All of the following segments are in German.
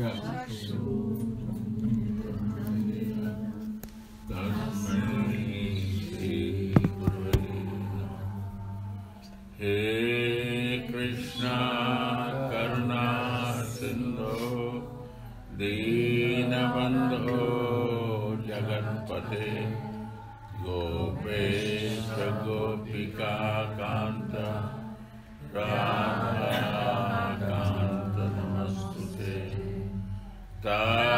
हे कृष्णा करुणा सिंधो दीनबन्धो जगत्पते गोपेश गोपिका कान्त राधाकान्त Tá.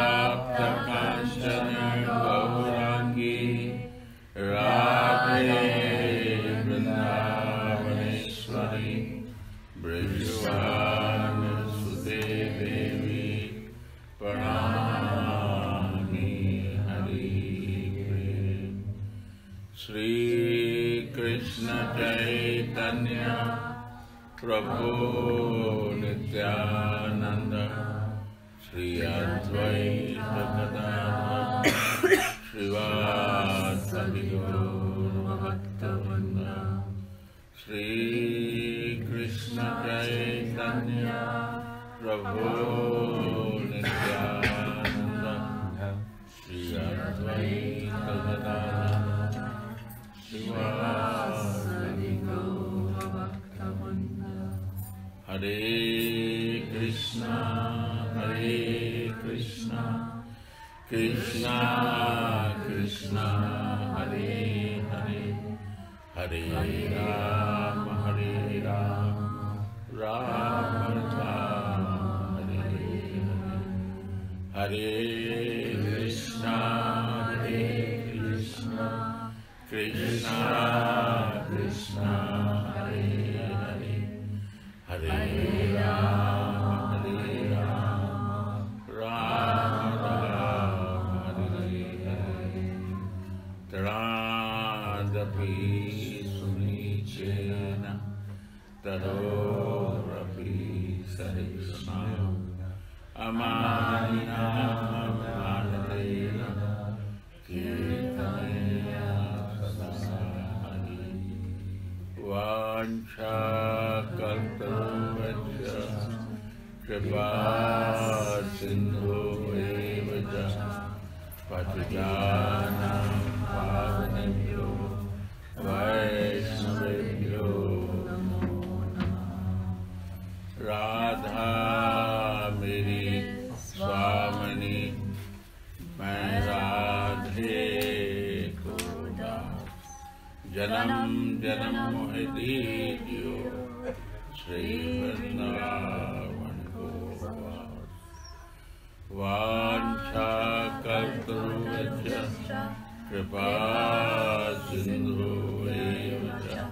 सिंधु एव च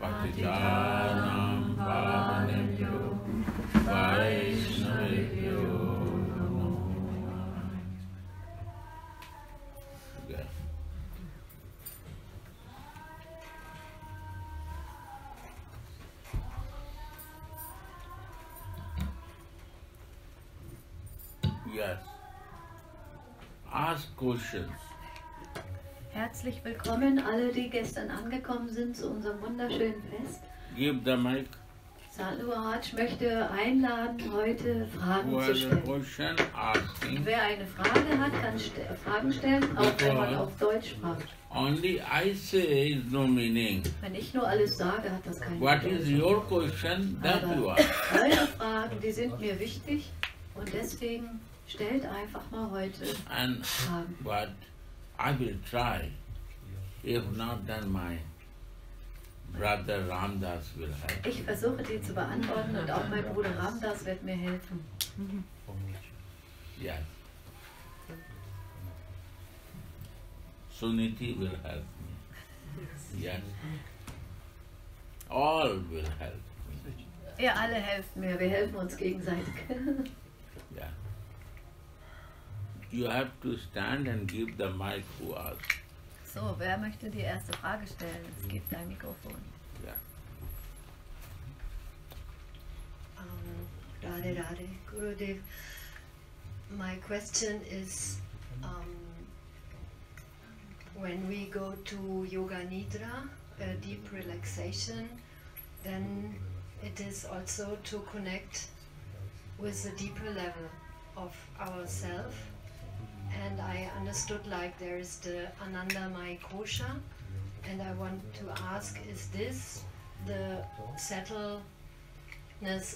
पतितानां पावनेभ्यो वैष्णवेभ्यो नमो नमः Yeah. Yes. Ask questions. Herzlich willkommen alle, die gestern angekommen sind zu unserem wunderschönen Fest. Give the mic. Saluharaj möchte einladen, heute Fragen Who zu stellen. Wer eine Frage hat, kann ste Fragen stellen, auch wenn man auf Deutsch fragt. Only I say is no meaning. Wenn ich nur alles sage, hat das keinen What is Bedeutung. your question? That you ask. eure Fragen, die sind mir wichtig und deswegen stellt einfach mal heute And Fragen. but I will try. Ich versuche die zu beantworten und auch mein Bruder Ramdas wird mir helfen. Yes. Suniti will help me. Yes. All will help me. Ihr alle helft mir, wir helfen uns gegenseitig. Yeah. You have to stand and give the mic who asks. So, wer möchte die erste Frage stellen? Es gibt ein Mikrofon. Yeah. Um, Radhe Radhe, Gurudev. My question is um, when we go to Yoga Nidra, a deep relaxation, then it is also to connect with a deeper level. of ourself. And I understood like there is the Ananda Anandamai Kosha. And I want to ask, is this the settledness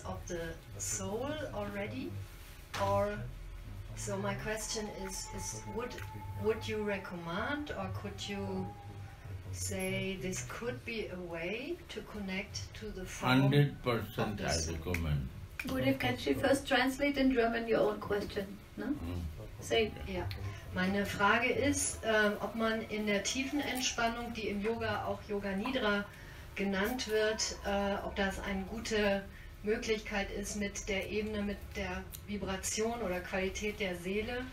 of the soul already? Or so my question is, is would would you recommend or could you say this could be a way to connect to the form? Hundred percent I recommend. Good, if can she first translate in German your own question? No? Mm. Ja, meine Frage ist, ähm, ob man in der tiefen Entspannung, die im Yoga auch Yoga Nidra genannt wird, äh, ob das eine gute Möglichkeit ist mit der Ebene, mit der Vibration oder Qualität der Seele,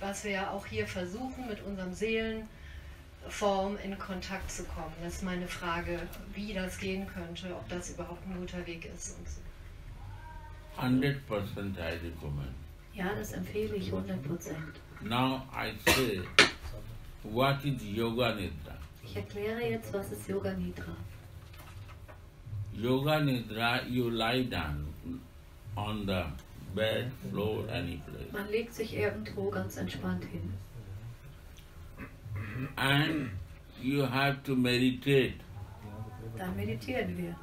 was wir ja auch hier versuchen, mit unserem Seelenform in Kontakt zu kommen. Das ist meine Frage, wie das gehen könnte, ob das überhaupt ein guter Weg ist. Und so. Hundred percent I recommend. Ja, das empfehle ich 100 Prozent. Now I say, what is Yoga Nidra? Ich erkläre jetzt, was ist Yoga Nidra. Yoga Nidra, you lie down on the bed, floor, any place. Man legt sich irgendwo ganz entspannt hin. And you have to meditate. Dann meditieren wir.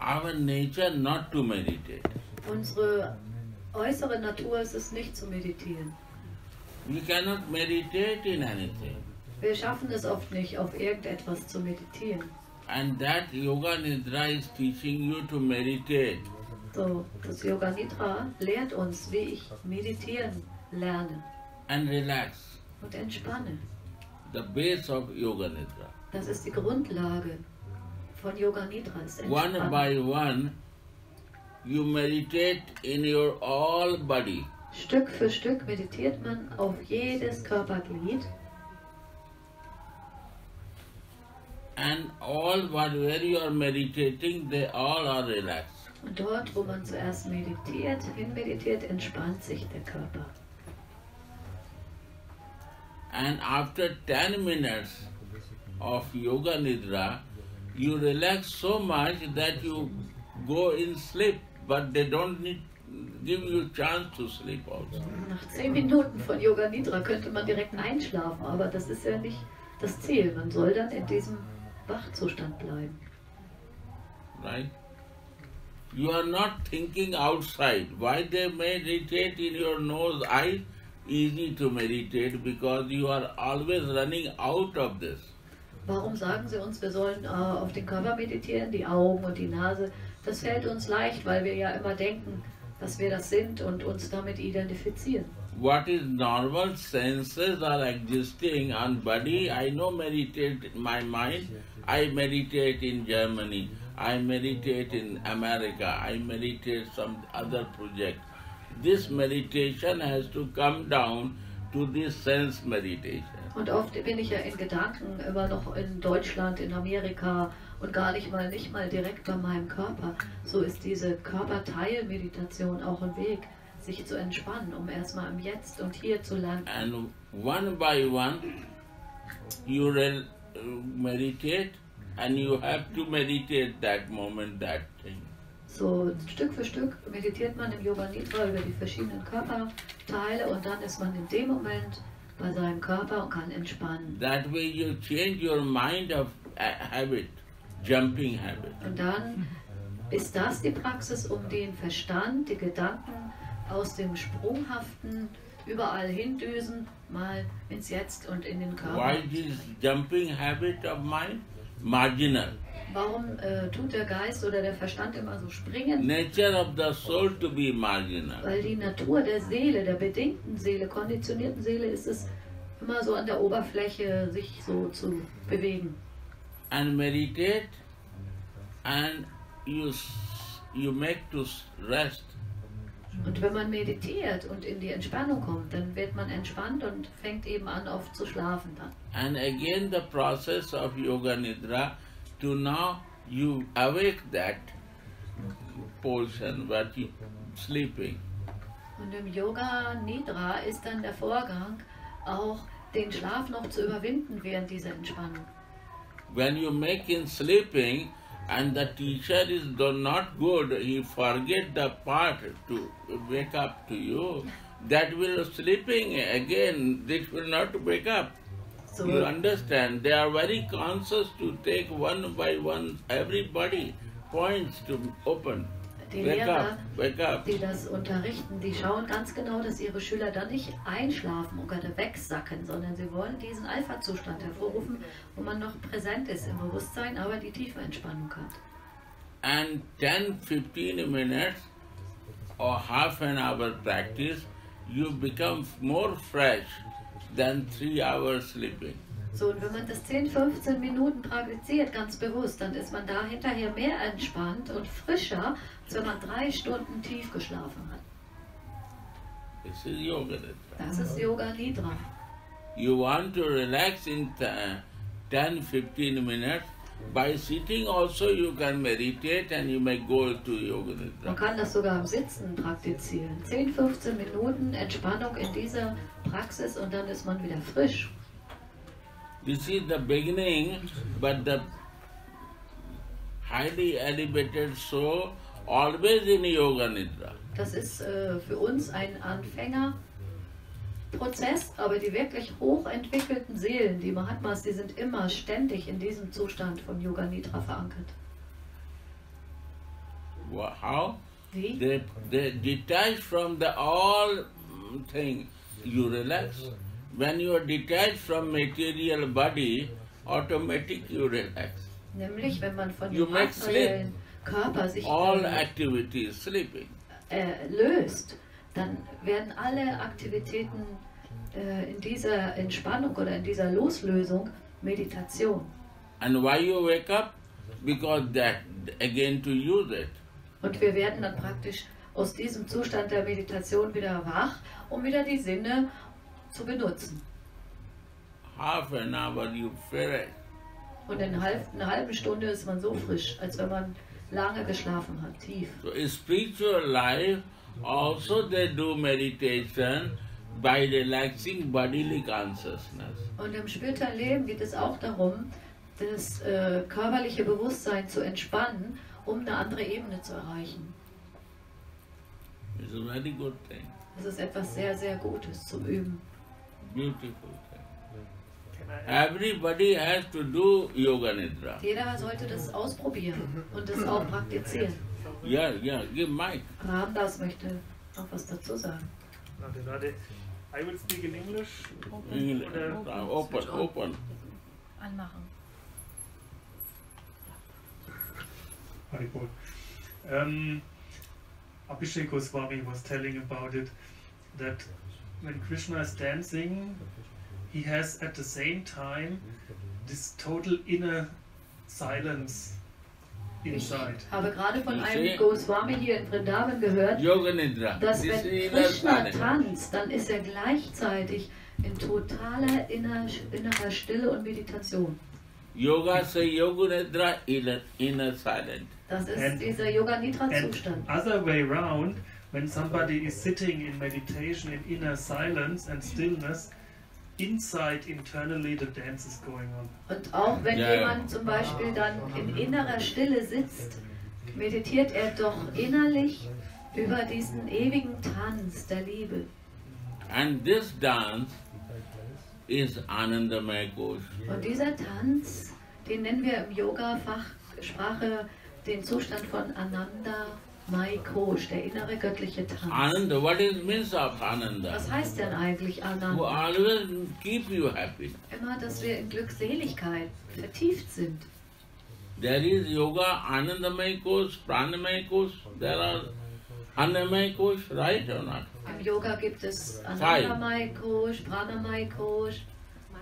Our nature not to meditate. Unsere äußere Natur ist es nicht zu meditieren. We cannot meditate in anything. Wir schaffen es oft nicht, auf irgendetwas zu meditieren. And that Yoga Nidra is teaching you to meditate. So, das Yoga Nidra lehrt uns, wie ich meditieren lerne and relax. und entspanne. The base of Yoga Nidra. Das ist die Grundlage von Yoga Nidra. One by one, you meditate in your all body. Stück für Stück meditiert man auf jedes Körperglied And all what where you are meditating, they all are relaxed. und dort, wo man zuerst meditiert, hinmeditiert, entspannt sich der Körper. And after 10 minutes of Yoga Nidra, you relax so much that you go in sleep, but they don't need, give you chance to sleep also. Nach zehn Minuten von Yoga Nidra könnte man direkt einschlafen, aber das ist ja nicht das Ziel. Man soll dann in diesem Wachzustand bleiben. right? You are not thinking outside. Why they meditate in your nose, eyes? Easy to meditate because you are always running out of this. Warum sagen sie uns, wir sollen äh, auf den Körper meditieren, die Augen und die Nase? Das fällt uns leicht, weil wir ja immer denken, dass wir das sind und uns damit identifizieren. What is normal senses are existing on body. I know meditate in my mind. I meditate in Germany. I meditate in America. I meditate some other project. This meditation has to come down to this sense meditation. Und oft bin ich ja in Gedanken immer noch in Deutschland, in Amerika und gar nicht mal nicht mal direkt bei meinem Körper. So ist diese Körperteilmeditation auch ein Weg, sich zu entspannen, um erstmal im Jetzt und Hier zu landen. and one by one you uh, meditate and you have to meditate that moment that thing So Stück für Stück meditiert man im Yoga Nidra über die verschiedenen Körperteile und dann ist man in dem Moment bei seinem Körper und kann entspannen. that way you change your mind of a- habit jumping habit Und dann ist das die Praxis, um den Verstand, die Gedanken aus dem sprunghaften, überall hindüsen, mal ins Jetzt und in den Körper. why this jumping habit of mind marginal Warum äh, tut der Geist oder der Verstand immer so springen? nature of the soul to be marginal Weil die Natur der Seele, der bedingten Seele, konditionierten Seele ist es immer so an der Oberfläche, sich so zu bewegen. And meditate and you you make to rest Und wenn man meditiert und in die Entspannung kommt, dann wird man entspannt und fängt eben an, oft zu schlafen dann. And again, the process of Yoga Nidra to now you awake that portion what you sleeping. Und im Yoga Nidra ist dann der Vorgang, auch den Schlaf noch zu überwinden während dieser Entspannung. When you make in sleeping and the teacher is not good, he forget the part to wake up to you. that will sleeping again, this will not wake up. So, You understand? They are very conscious to take one by one everybody points to open. Die Wake Lehrer, up, wake up. die das unterrichten, die schauen ganz genau, dass ihre Schüler dann nicht einschlafen oder wegsacken, sondern sie wollen diesen Alpha-Zustand hervorrufen, wo man noch präsent ist im Bewusstsein, aber die tiefe Entspannung hat. And 10 15 minutes or half an hour practice, you become more fresh than three hours sleeping. So, und wenn man das 10, 15 Minuten praktiziert, ganz bewusst, dann ist man da hinterher mehr entspannt und frischer, als wenn man drei Stunden tief geschlafen hat. This is yoga. Nidra. Das ist Yoga Nidra. You want to relax in th- 10 15 minutes. By sitting also you can meditate and you may go to yoga Man nidra. kann das sogar im Sitzen praktizieren. 10, 15 Minuten Entspannung in dieser Praxis und dann ist man wieder frisch. This is the beginning, but the highly elevated soul always in yoga nidra. Das ist äh, für uns ein Anfängerprozess, aber die wirklich hochentwickelten Seelen, die Mahatmas, die sind immer ständig in diesem Zustand von Yoga Nidra verankert. How? Wie? They, they detach from the all thing. You relax. When you are detached from material body, automatic you relax. Nämlich, wenn man von You dem make materiellen Körper sich All activities sleeping. äh, löst, dann werden alle Aktivitäten äh, in dieser Entspannung oder in dieser Loslösung Meditation. And why you wake up? Because that again to use it. Und wir werden dann praktisch aus diesem Zustand der Meditation wieder wach, um wieder die Sinne zu benutzen. Half an hour you feel Und in halb, einer halben Stunde ist man so frisch, als wenn man lange geschlafen hat, tief. So in spiritual life also they do meditation by relaxing bodily consciousness. Und im späteren Leben geht es auch darum, das äh, körperliche Bewusstsein zu entspannen, um eine andere Ebene zu erreichen. It's a very good thing, Das ist etwas sehr, sehr Gutes zum Üben. Beautiful thing. Everybody has to do yoga nidra. Jeder sollte das ausprobieren und das auch praktizieren. Yeah, yeah, give mic. Ramdas möchte noch was dazu sagen. Warte, warte. I will speak in English. English. Oder Open, open. Anmachen. Um, Abhishek Goswami was telling about it that when Krishna is dancing, he has at the same time this total inner silence Ich inside. habe gerade von Ich einem Goswami hier in Vrindavan gehört, Yoga nidra. dass wenn is Krishna tanzt, dann ist er gleichzeitig in totaler inner, innerer Stille und Meditation. Yoga say yoga nidra inner, inner silent. Das ist And- dieser Yoga And Nidra-Zustand. other way round, when somebody is sitting in meditation in inner silence and stillness, inside internally the dance is going on. Und auch wenn ja. jemand zum Beispiel dann in innerer Stille sitzt, meditiert er doch innerlich über diesen ewigen Tanz der Liebe. And this dance is Anandamaya Kosh. Und dieser Tanz, den nennen wir im Yoga-Fachsprache den Zustand von Ananda Mai Kosh, der innere göttliche Tanz. Ananda, what is means of Ananda? Was heißt denn eigentlich Who Ananda? always keep you happy. Immer, dass wir in Glückseligkeit vertieft sind. There is yoga, Anandamaya Kosh, Pranamaya Kosh. There are Annamaya Kosh, right or not? Im Yoga gibt es Anandamai Kosh, Pranamai Kosh,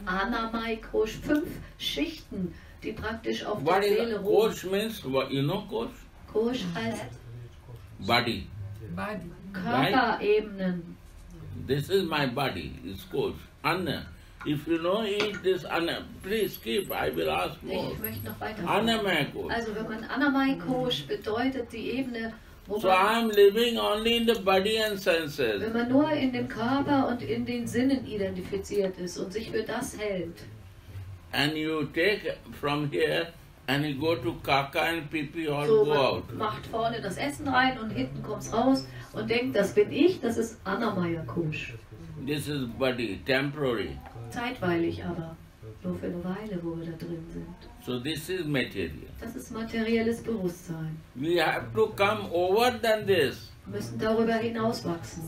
Anamai Kosh, fünf Schichten, die praktisch auf What der Seele ruhen. Kosh means? What, you know Kosh? Kosh heißt Body. Körperebenen. This is my body, is Kosh. Anna. If you know it, this Anna, please keep, I will ask more. Ich möchte noch weiter. Annamaya Kosh. Also wenn man Anamai Kosh bedeutet die Ebene, wo So man, I am living only in the body and senses. wenn man nur in dem Körper und in den Sinnen identifiziert ist und sich für das hält. And you take from here and you go to Kaka and Pipi all So, go out. macht vorne das Essen rein und hinten kommt's raus und denkt, das bin ich, das ist Anna Meyer Kusch. This is body, temporary. Zeitweilig aber, nur für eine Weile, wo wir da drin sind. So this is material. Das ist materielles Bewusstsein. We have to come over than this. Wir müssen darüber hinauswachsen.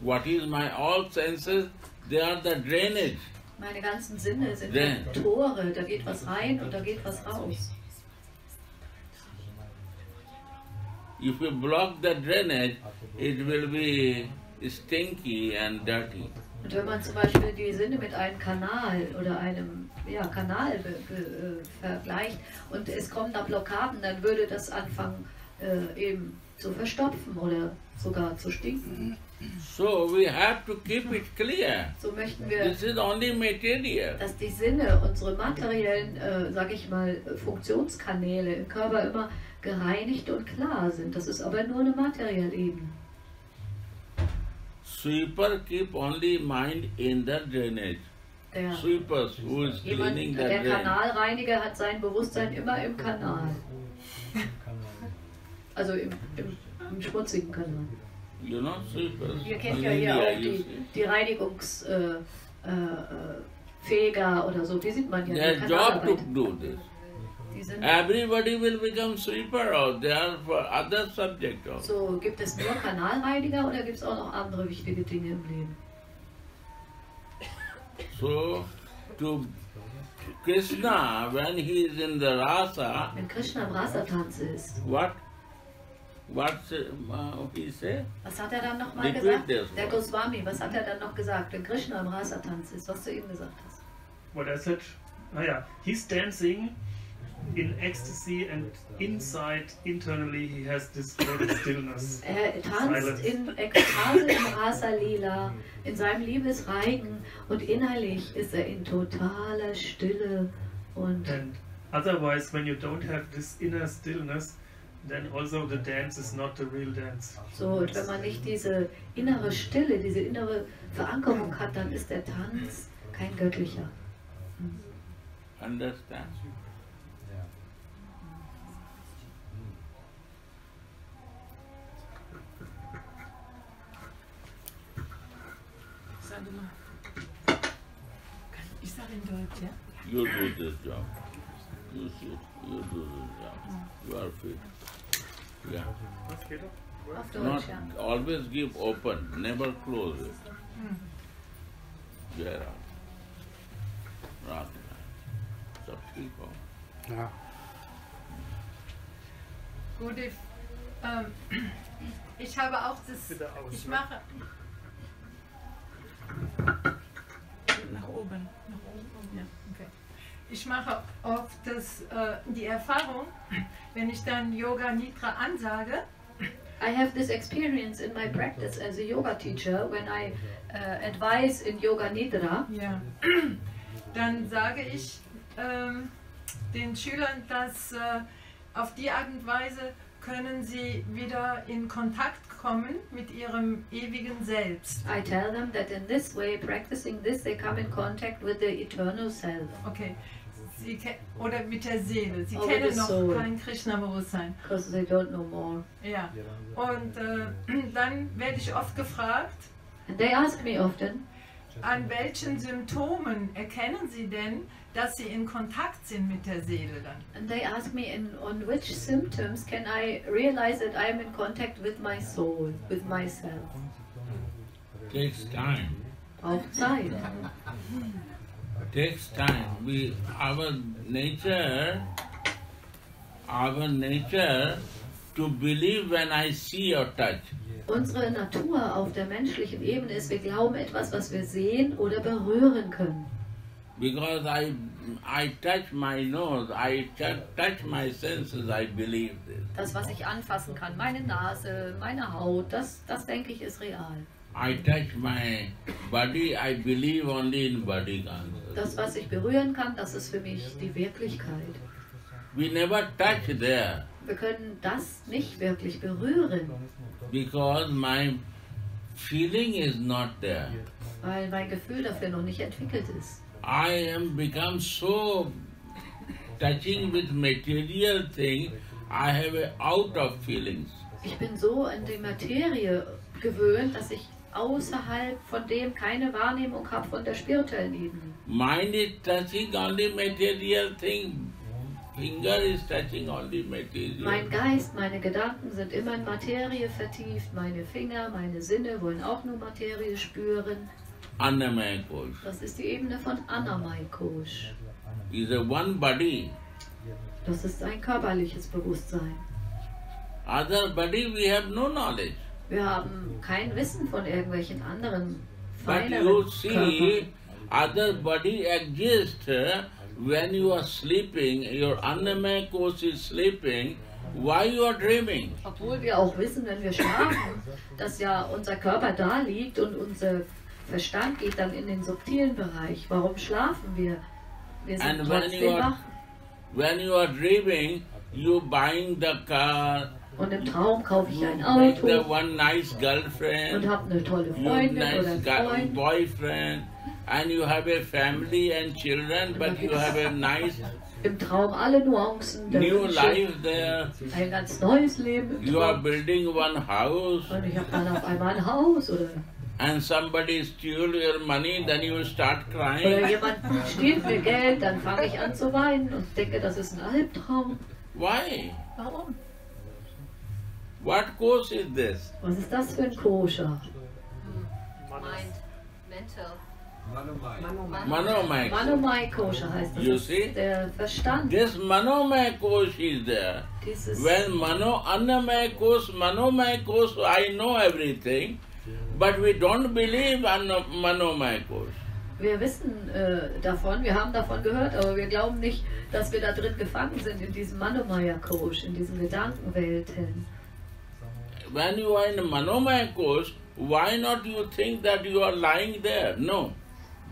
What is my all senses? They are the drainage. Meine ganzen Sinne sind wie Tore, da geht was rein und da geht was raus. If you block the drainage, it will be stinky and dirty. Und wenn man zum Beispiel die Sinne mit einem Kanal oder einem ja, Kanal äh, vergleicht und es kommen da Blockaden, dann würde das anfangen äh, eben zu verstopfen oder sogar zu stinken. So we have to keep it clear. So möchten wir, This is only material. dass die Sinne, unsere materiellen, äh, sag ich mal, Funktionskanäle im Körper immer gereinigt und klar sind. Das ist aber nur eine materielle Ebene. Sweeper keep only mind in the drainage. Der, Sweepers who is jemand, cleaning the der. Kanalreiniger hat sein Bewusstsein immer im Kanal. Also im, im, im schmutzigen Kanal. You know. Ihr kennt In ja hier auch die, die Reinigungsfeger äh, äh, Feger oder so, die sieht man ja. Their job to do this. Everybody will become sweeper or they are for other subject also. so, gibt es nur Kanalreiniger oder gibt es auch noch andere wichtige Dinge im Leben? So, to Krishna, when he is in the rasa, Wenn Krishna im Rasatanz ist, what, what's uh, he say? was hat er dann nochmal gesagt? Der one. Goswami, was hat er dann noch gesagt, wenn Krishna im Rasatanz ist, was du eben gesagt hast? What I said, oh yeah, he's dancing in ecstasy and inside, internally, he has this great stillness. Er tanzt in Ekstase im Rasa Lila, in seinem Liebesreigen und innerlich ist er in totaler Stille und And otherwise, when you don't have this inner stillness, then also the dance is not the real dance. so. Und wenn man nicht diese innere Stille, diese innere Verankerung hat, dann ist der Tanz kein göttlicher. Understand? Sag mal. Ich sage in Deutsch, ja? You do this job. You sit, you do this job. You are fit. Yeah. Auf Not Deutsch, ja. always give open, never close it. Jai Ram. Radha. सब ठीक हो Ja. Gut, ich, ähm, ich habe auch das. Bitte aus, Ich ne? mache. Nach oben. Nach oben. Ja, okay. Ich mache oft das, äh, die Erfahrung, wenn ich dann Yoga Nidra ansage, I have this experience in my practice as a yoga teacher when I uh, advise in Yoga Nidra. ja, dann sage ich ähm, den Schülern, dass äh, auf die Art und Weise können sie wieder in Kontakt kommen mit ihrem ewigen Selbst. I tell them that in this way, practicing this, they come in contact with the eternal self. Okay. Sie oder mit der Seele. Sie Oh, kennen noch soul. kein Krishna-Bewusstsein. Because they don't know more. Ja. Und äh, dann werde ich oft gefragt, And they ask me often, an welchen Symptomen erkennen Sie denn, dass Sie in Kontakt sind mit der Seele dann? and they ask me in, on which symptoms can I realize that I'm in contact with my soul, with myself. takes time. Braucht Zeit. Takes time. We our nature our nature to believe when I see or touch. Unsere Natur auf der menschlichen Ebene ist, wir glauben etwas, was wir sehen oder berühren können. Because I I touch my nose, I tou- touch my senses, I believe this. Das, was ich anfassen kann, meine Nase, meine Haut, das, das denke ich ist real. I touch my body, I believe only in body consciousness. Das, was ich berühren kann, das ist für mich die Wirklichkeit. We never touch there Wir können das nicht wirklich berühren, because my feeling is not there. weil mein Gefühl dafür noch nicht entwickelt ist. I am become so touching with material thing, I have a out of feelings. Ich bin so an die Materie gewöhnt, dass ich außerhalb von dem keine Wahrnehmung habe von der spirituellen Ebene. Mind is touching only material thing. Finger is touching only material. Mein Geist, meine Gedanken sind immer in Materie vertieft. Meine Finger, meine Sinne wollen auch nur Materie spüren. Annamaya Kosh Das ist die Ebene von Kosh. is a one body. Das ist ein körperliches Bewusstsein. Other body we have no knowledge. Wir haben kein Wissen von irgendwelchen anderen But you see, Körpern. other body exists uh, when you are sleeping, your Annamaya Kosh is sleeping, why you are dreaming? Obwohl wir auch wissen, wenn wir schlafen, dass ja unser Körper da liegt und unser Verstand geht dann in den subtilen Bereich. Warum schlafen wir? Wir sind And when trotzdem you are- wach. When you are dreaming, you buying the car, Und im Traum kaufe ich ein Auto one nice und girlfriend, habe eine tolle Freundin oder nice einen guy, Freund. boyfriend, and you have a family and children, but you have a nice Im Traum alle Nuancen der new Wünsche, life there. ein ganz neues Leben im You are Traum. building one house, Und ich habe dann auf einmal ein Haus oder, and somebody steal your money, then you start oder crying. jemand stiehlt mir Geld, dann fange ich an zu weinen und denke, das ist ein Albtraum. Why? Warum? What course is this? Was ist das für ein Koscher? Mind, mental. Manomaya. Manomai Koscher heißt das. You Das see? ist der Verstand. This Manomaya course is there. Dieses, When Mano Annamaya course, Manomaya course, I know everything, but we don't believe Anna- Manomaya course. wir wissen äh, davon, wir haben davon gehört, aber wir glauben nicht, dass wir da drin gefangen sind in diesem Manomaya Kosh, in diesen Gedankenwelten. When you are in Manomaya course, why not you think that you are lying there? No.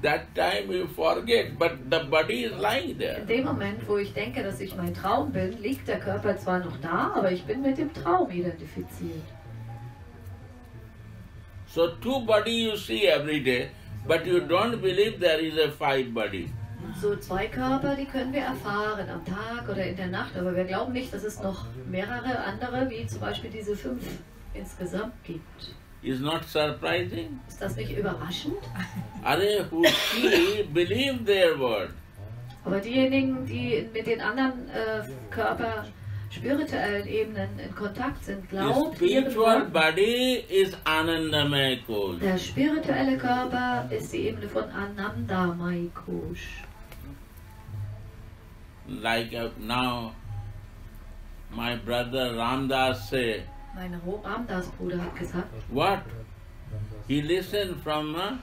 That time you forget, but the body is lying there. In dem Moment, wo ich denke, dass ich mein Traum bin, liegt der Körper zwar noch da, aber ich bin mit dem Traum identifiziert. So two body you see every day, but you don't believe there is a five body. So zwei Körper, die können wir erfahren am Tag oder in der Nacht, aber wir glauben nicht, dass es noch mehrere andere, wie zum Beispiel diese fünf insgesamt gibt. Is not surprising? Ist das nicht überraschend? Are who see believe their word. Aber diejenigen, die mit den anderen äh, Körper, spirituellen Ebenen in Kontakt sind, glaubt ihren spiritual body is Kosh. Der spirituelle Körper ist die Ebene von Ananda Maikosh. Like uh, now, my brother Ramdas say, Mein Ro- Ramdas-Bruder hat gesagt, what? He listened from uh,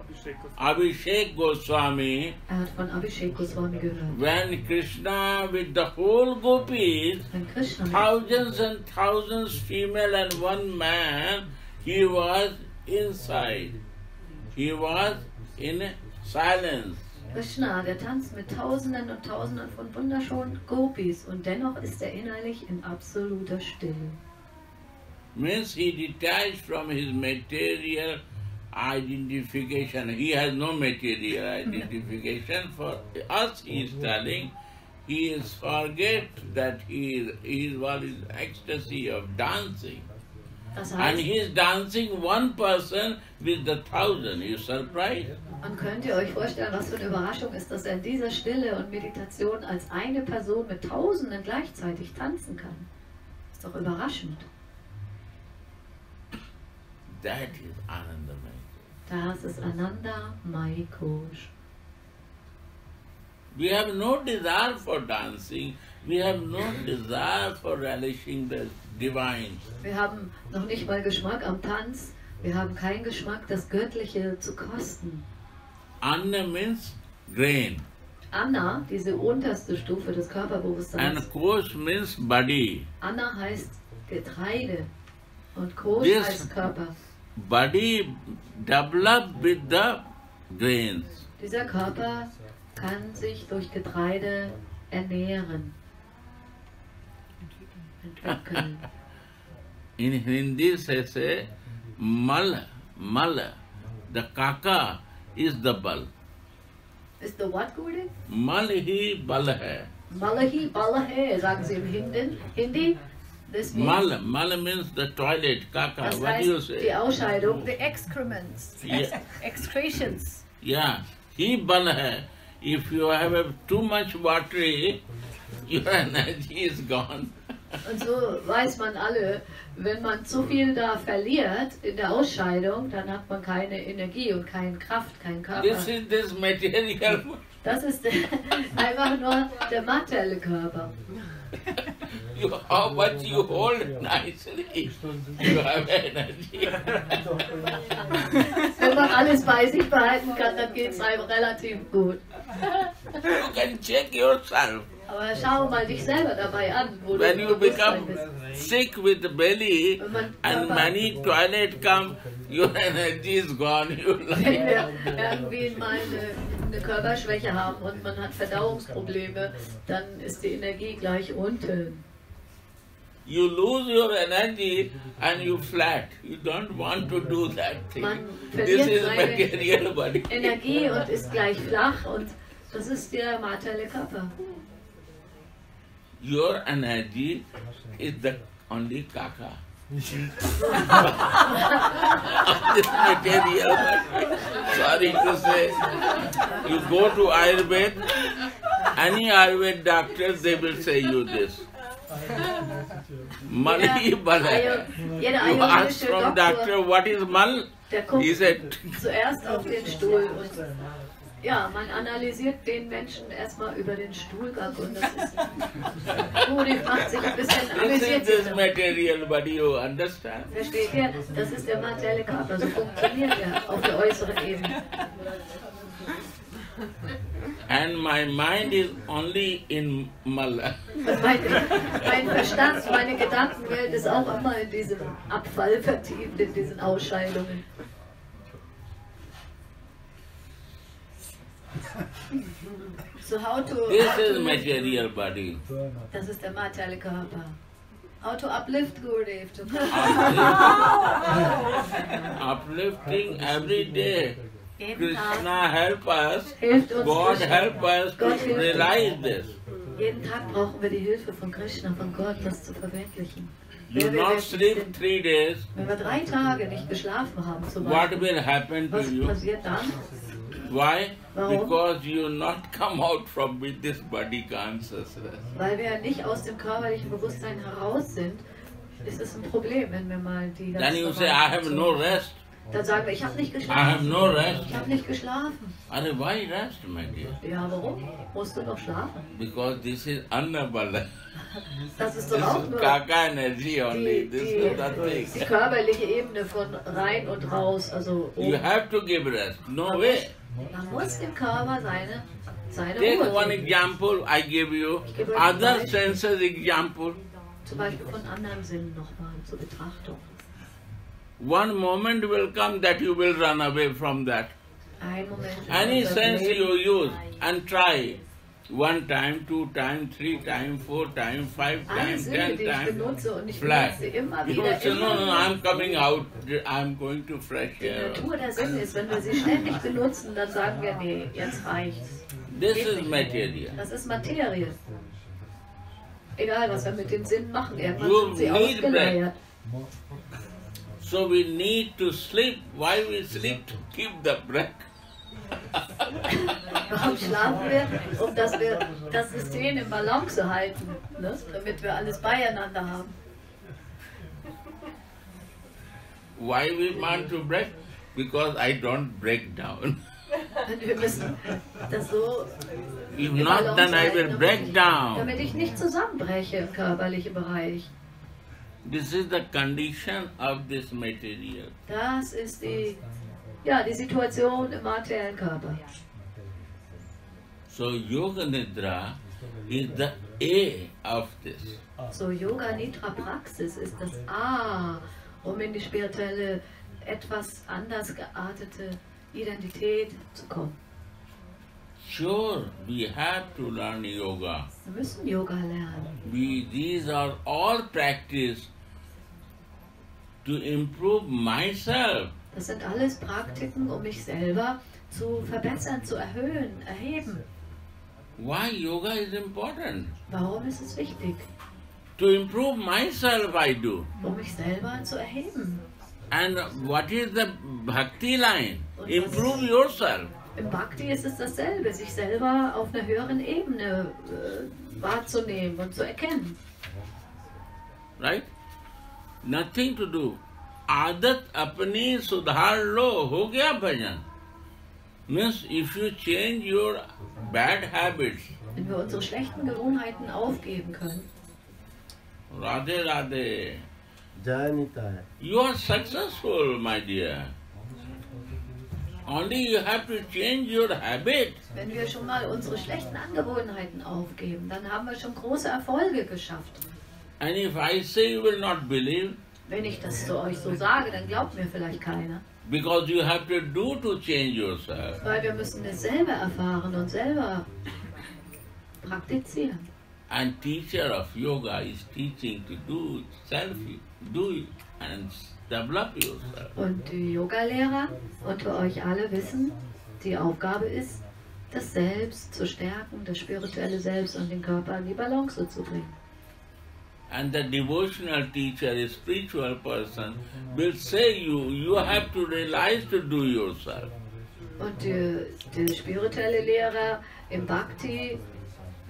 Abhishek Goswami. Abhishek Goswami er hat von Abhishek Goswami gehört. when Krishna with the whole gopis, Wenn Krishna mit thousands and thousands female and one man, he was inside. He was in silence. Krishna, der tanzt mit Tausenden und Tausenden von wunderschönen Gopis und dennoch ist er innerlich in absoluter Stille. Means he detached from his material identification. He has no material identification. For us, he is telling, he is forget that he is, he is what is ecstasy of dancing. Das And heißt, he is dancing one person with the thousand. You surprised? Man könnt ihr euch vorstellen, was für eine Überraschung ist, dass er in dieser Stille und Meditation als eine Person mit Tausenden gleichzeitig tanzen kann. Ist doch überraschend. That is Anandamaya. Das ist Ananda Maikosh. We have no desire for dancing. We have no desire for relishing the divine. Wir haben noch nicht mal Geschmack am Tanz. Wir haben keinen Geschmack, das Göttliche zu kosten. Anna means grain. Anna, diese unterste Stufe des Körperbewusstseins, And Kosh means body. Anna heißt Getreide und Kosh This- heißt Körper. Body develop with the grains. Dieser Körper kann sich durch Getreide ernähren. Entwickeln. In Hindi they say mal, mal. The kaka is the bal. Is the what, Guru? Mal hi bal hai. Malahi Balahe, sagen sie im Hindi. Hindi. This means, Mal, mal means the toilet, kaka. What do you say? Ausscheidung. The excrements, Yeah. excretions. Yeah, he hai. If you have too much watery, your energy is gone. Und so weiß man alle, wenn man zu viel da verliert in der Ausscheidung, dann hat man keine Energie und keine Kraft, keinen Körper. This is this material. Das ist einfach nur der materielle Körper. You, how much you hold nicely, you have energy. Wenn man alles bei sich behalten kann, dann geht es einem relativ gut. You can check yourself. Aber schau mal dich selber dabei an, wo When du you become bist. sick with the belly and many toilet come, your energy is gone. You Wenn wir irgendwie mal eine, eine Körperschwäche haben und man hat Verdauungsprobleme, dann ist die Energie gleich unten. You lose your energy and you flat. You don't want to do that thing. Man This is material body. Energie und ist gleich flach und das ist der materielle Körper. Your energy is the only kaka. this material. Sorry to say. You go to Ayurved, any Ayurved doctor, they will say you this. Mali Jeder, balai. Ayu- jeder You ask from doctor what is mal, he said, zuerst auf den Stuhl und ja, man analysiert den Menschen erstmal über den Stuhlgang und das ist gut, ich macht sich ein bisschen is amüsiert. this damit. material body, you understand? Versteht ihr? Das ist der materielle Körper, so funktioniert er auf der äußeren Ebene. And my mind is only in Mala. Mein, mein Verstand, meine Gedankenwelt ist auch immer in diesem Abfall vertieft, in diesen Ausscheidungen. So how to, This is material body. das ist der materielle Körper. How to uplift Gurudev, to Uplifting every day. Krishna help us. hilft uns God help us to Gott hilft uns. realize this. Jeden Tag brauchen wir die Hilfe von Krishna, von Gott, das zu verwirklichen. You not sleep sind. three days. Wenn wir drei Tage nicht geschlafen haben, zum What Beispiel, will happen to was you? passiert dann? Why? Warum? Because you not come out from with this body consciousness. Weil wir nicht aus dem körperlichen Bewusstsein heraus sind, ist es ein Problem, wenn wir mal die Then you say, I have no rest. Dann sagen wir, ich habe nicht I have geschlafen. no rest. Ich habe nicht geschlafen. Are why rest, my dear? Ja, warum? Musst du noch schlafen? Because this is annabala. Das ist doch auch nur kaka energy only. die, This is nothing. die körperliche Ebene von rein und raus. Also You have to give rest. No way. Man muss dem Körper seine, seine Take one example I give you. Ich gebe euch ein Other senses example. Zum Beispiel von anderen Sinnen nochmal zur Betrachtung. One moment will come that you will run away from that. Any sense you use and try. One time, two time, three time, four time, five time, Sinne, ten die ich time. benutze und ich Flat. benutze immer You wieder. say, no, no, no, immer I'm coming out. I'm going to fresh Die air. Natur der Sinne ist, wenn wir sie ständig benutzen, dann sagen wir, nee, jetzt reicht's. This Geht is material. Das ist Materie. Egal, was wir mit den Sinnen machen, irgendwann You sind sie ausgeleiert. So we need to sleep. Why we sleep? To keep the breath. Warum schlafen wir? Um dass wir das System im Balance halten, ne? damit wir alles beieinander haben. Why we want to break? Because I don't break down. Wir müssen das so If not, then I will damit break ich- down. Damit ich nicht zusammenbreche im körperlichen Bereich. This is the condition of this material. Das ist die, ja, die Situation im materiellen Körper. So Yoga Nidra is the A of this. So Yoga Nidra Praxis ist das A, um in die spirituelle, etwas anders geartete Identität zu kommen. Sure, we have to learn yoga. Wir müssen Yoga lernen. We, these are all practice to improve myself. Das sind alles Praktiken, um mich selber zu verbessern, zu erhöhen, erheben. Why yoga is important? Warum ist es wichtig? To improve myself, I do. Um mich selber zu erheben. And what is the bhakti line? Improve yourself. Im Bhakti ist es dasselbe, sich selber auf einer höheren Ebene äh, wahrzunehmen und zu erkennen. Right? Nothing to do. आदत अपनी सुधार लो हो गया bhajan means if you change your bad habits Wenn wir unsere schlechten Gewohnheiten aufgeben können, Radhe राधे जय Nitai You are successful, my dear. Only you have to change your habit. wenn wir schon mal unsere schlechten Angewohnheiten aufgeben, dann haben wir schon große Erfolge geschafft. And if I say you will not believe, wenn ich das zu euch so sage, dann glaubt mir vielleicht keiner. because you have to do to change yourself. Weil wir müssen es selber erfahren und selber praktizieren. And teacher of yoga is teaching to do self, do it and develop yourself. Und die Yogalehrer unter euch alle wissen, die Aufgabe ist, das Selbst zu stärken, das spirituelle Selbst und den Körper in die Balance zu bringen. And the devotional teacher, a spiritual person, will say you, you have to realize to do yourself. Und der, der spirituelle Lehrer im Bhakti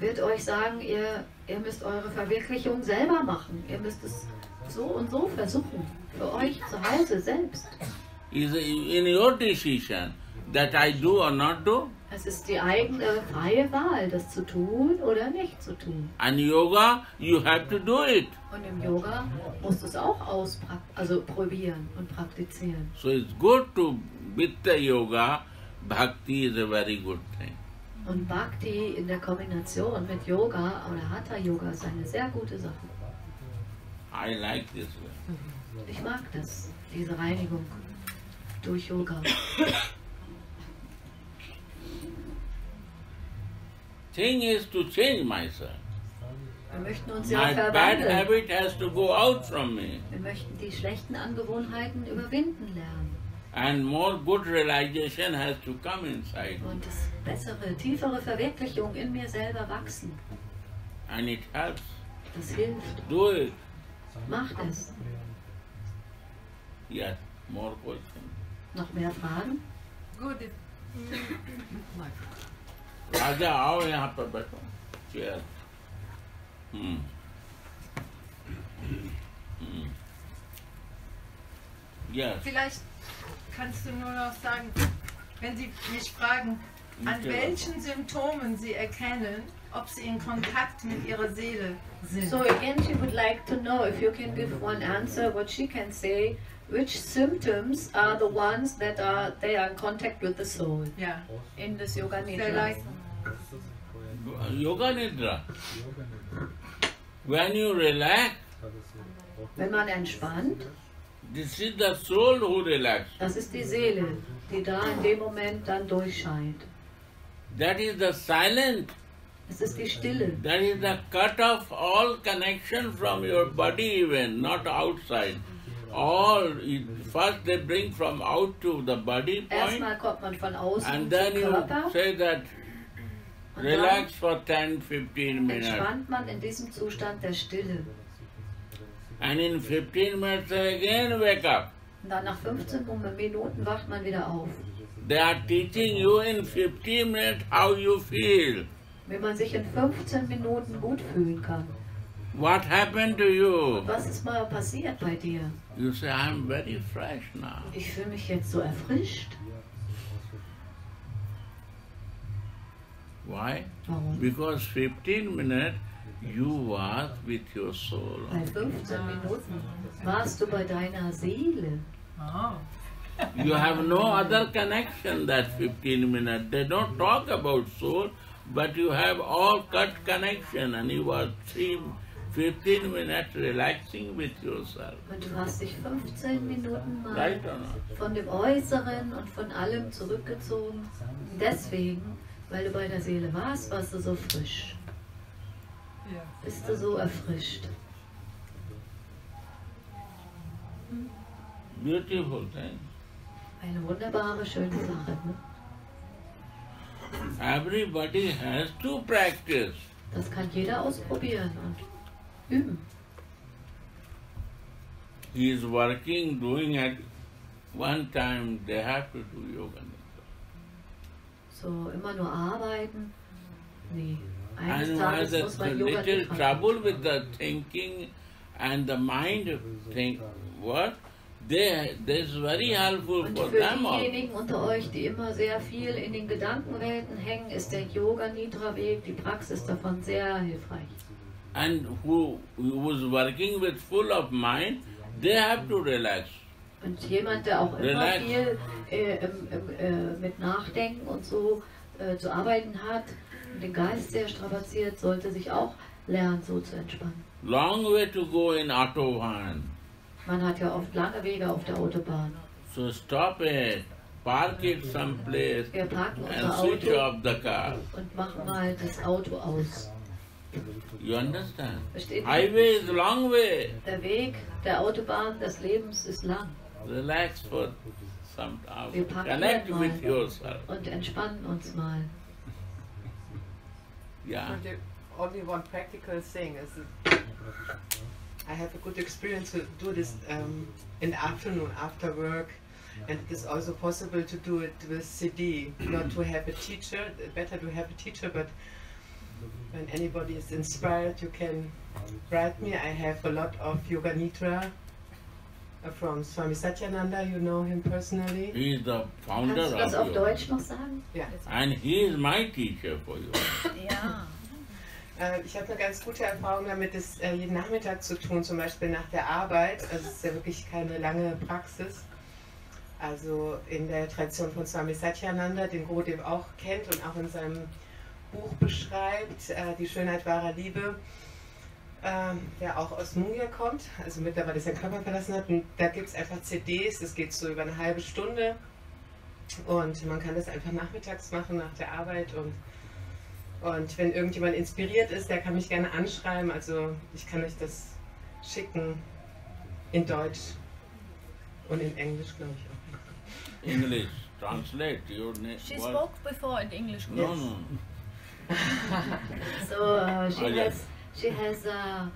wird euch sagen, ihr, ihr müsst eure Verwirklichung selber machen. Ihr müsst es so und so versuchen. Für euch zu Hause selbst. Is in your decision that I do or not do. Es ist die eigene freie Wahl, das zu tun oder nicht zu tun. And yoga, you have to do it. Und im Yoga musst du es auch ausprak also probieren und praktizieren. So it's good to, the yoga, bhakti is a very good thing. Und Bhakti in der Kombination mit Yoga oder Hatha Yoga ist eine sehr gute Sache. I like this way. Ich mag das, diese Reinigung durch Yoga. Thing is to change myself. Wir möchten uns ja My bad verwandeln. habit has to go out from me. Wir möchten die schlechten Angewohnheiten überwinden lernen. And more good realization has to come inside. Und das bessere, tiefere Verwirklichung in mir selber wachsen. And it helps. Das hilft. Do it. Macht es. Yes. More questions. Noch mehr Fragen? Gut, राजा आओ यहाँ पर बैठो चेयर हम्म हम्म Yes. vielleicht kannst du nur noch sagen, wenn Sie mich fragen, an Ja. welchen Symptomen Sie erkennen, ob Sie in Kontakt mit Ihrer Seele sind. So again, she would like to know if you can give one answer, what she can say, which symptoms are the ones that are they are in contact with the soul ja, in this yoga nidra. Yoga Nidra. When you relax, Wenn man entspannt, this is the soul who relaxes. das ist die Seele, die da in dem Moment dann durchscheint. That is the silent. Es ist die Stille. That is the cut off all connection from your body even, not outside. All, first they bring from out to the body point Erstmal kommt man von außen and then you Körper say that relax for 10, 15 dann minutes. entspannt man in diesem Zustand der Stille. And in 15 minutes again wake up. Und dann nach 15 Minuten wacht man wieder auf. They are teaching you in 15 minutes how you feel. Wie man sich in 15 Minuten gut fühlen kann. What happened to you? Was ist mal passiert bei dir? You say, I'm very fresh now. Ich fühle mich jetzt so erfrischt. Why? Oh, Warum? Because 15 minutes you was with your soul. Bei 15 Minuten warst du bei deiner Seele. Oh. You have no other connection that 15 minutes. They don't talk about soul, but you have all cut connection and you are three, 15 minutes relaxing with yourself. Und du hast dich 15 Minuten mal Right or not? von dem Äußeren und von allem zurückgezogen. Deswegen, weil du bei der Seele warst, warst du so frisch. Ja. Bist du so erfrischt. Beautiful thing. Eine wunderbare, schöne Sache. Ne? Everybody has to practice. Das kann jeder ausprobieren und üben. He is working, doing at one time, they have to do yoga. So immer nur arbeiten. Nee. And a man Yoga little trouble with the thinking and the mind think what they this is very helpful Und for für them diejenigen unter euch, die immer sehr viel in den Gedankenwelten hängen, ist der Yoga Nidra Weg, die Praxis davon sehr hilfreich. and who who is working with full of mind they have to relax Und jemand, der auch immer Relax. viel äh, äh, mit Nachdenken und so äh, zu arbeiten hat und den Geist sehr strapaziert, sollte sich auch lernen, so zu entspannen. long way to go in autobahn Man hat ja oft lange Wege auf der Autobahn. so stop it park it someplace Wir parken and switch Auto off the car und machen mal das Auto aus. you understand Versteht highway is long way Der Weg der Autobahn des Lebens ist lang relax for some hours Wir connect with yourself und entspannen uns mal. yeah And the only one practical thing is that I have a good experience to do this um, in the afternoon after work. And it is also possible to do it with CD, not to have a teacher. Better to have a teacher, but when anybody is inspired, you can write me. I have a lot of Yoga Nidra from Swami Satyananda. You know him personally. he is the founder Kannst du das of auf. Deutsch noch sagen? Yeah. and he is my teacher for you Ja. Äh, Ich habe eine ganz gute Erfahrung damit, es äh, jeden Nachmittag zu tun, zum Beispiel nach der Arbeit. Also es ist ja wirklich keine lange Praxis. Also in der Tradition von Swami Satyananda, den Gurudev auch kennt und auch in seinem Buch beschreibt, äh, Die Schönheit wahrer Liebe, ähm, der auch aus Mungia kommt, also mittlerweile seinen Körper verlassen hat. Und da gibt es einfach CDs, es geht so über eine halbe Stunde. Und man kann das einfach nachmittags machen nach der Arbeit und und wenn irgendjemand inspiriert ist, der kann mich gerne anschreiben. Also ich kann euch das schicken in Deutsch und in Englisch, glaube ich auch. English, translate your name. She spoke before in English. No, no. So, uh, she Oh, yeah. has she has a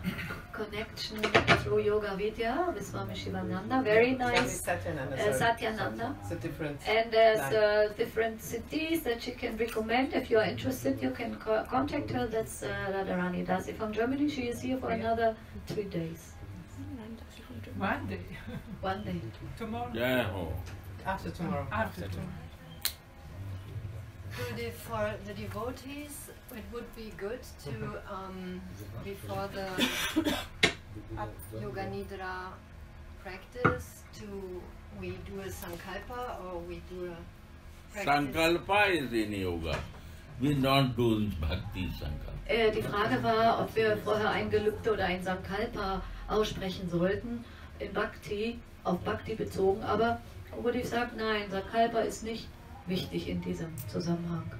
connection through Yoga Vidya with Swami Shivananda. Very nice. Satyananda. Uh. Satyananda. It's a different. And there's uh, different cities that she can recommend. If you are interested, you can co- contact her. That's uh, Radharani Dasi from Germany. She is here for another three days. One day. One day. Tomorrow. Jai Ho. After tomorrow. After tomorrow. To the, for the devotees, it would be good to, um, before the Yoga Nidra practice, to we do a Sankalpa or we do a practice. Sankalpa is in yoga. We don't do bhakti sankalpa. Äh, die Frage war, ob wir vorher ein Gelübde oder ein Sankalpa aussprechen sollten, in Bhakti, auf Bhakti bezogen, aber Gurudev sagt, nein, Sankalpa ist nicht wichtig in diesem Zusammenhang.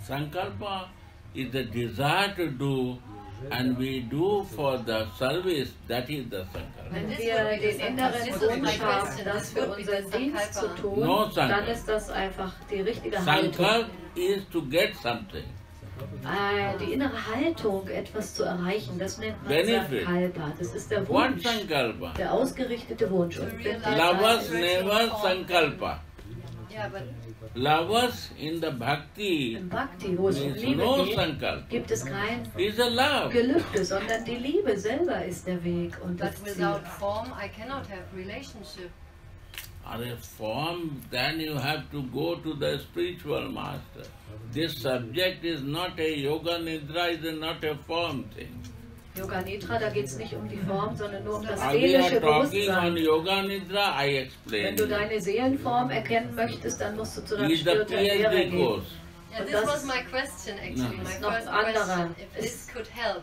Sankalpa is the desire to do, and we do for the service. That is the sankalpa. Wenn wir den the inneren Sankalpa. Wunsch my haben, das für unseren Dienst zu Sankalpa. tun, No Sankalpa. dann ist das einfach die richtige Sankalp Haltung. is to get something. Äh, die innere Haltung, etwas zu erreichen, das nennt man Benefit. Sankalpa. Das ist der What Wunsch, sankalpa? der ausgerichtete Wunsch. Lovers never sankalpa. Yeah, but Lovers in the bhakti Im Bhakti, wo es um is no geht, sankalpa. gibt es kein It's a love. Gelübde, sondern die Liebe selber ist der Weg und but das Ziel. without form, I cannot have relationship. Or a form, then you have to go to the spiritual master. This subject is not a yoga nidra, is not a form thing. Yoga Nidra, da geht es nicht um die Form, sondern nur um das seelische Bewusstsein. yoga nidra, I Wenn du deine Seelenform erkennen möchtest, dann musst du zu deinem spirituellen Lehrer gehen. Yeah, this was my question actually, No. my first andere. question. If this could help.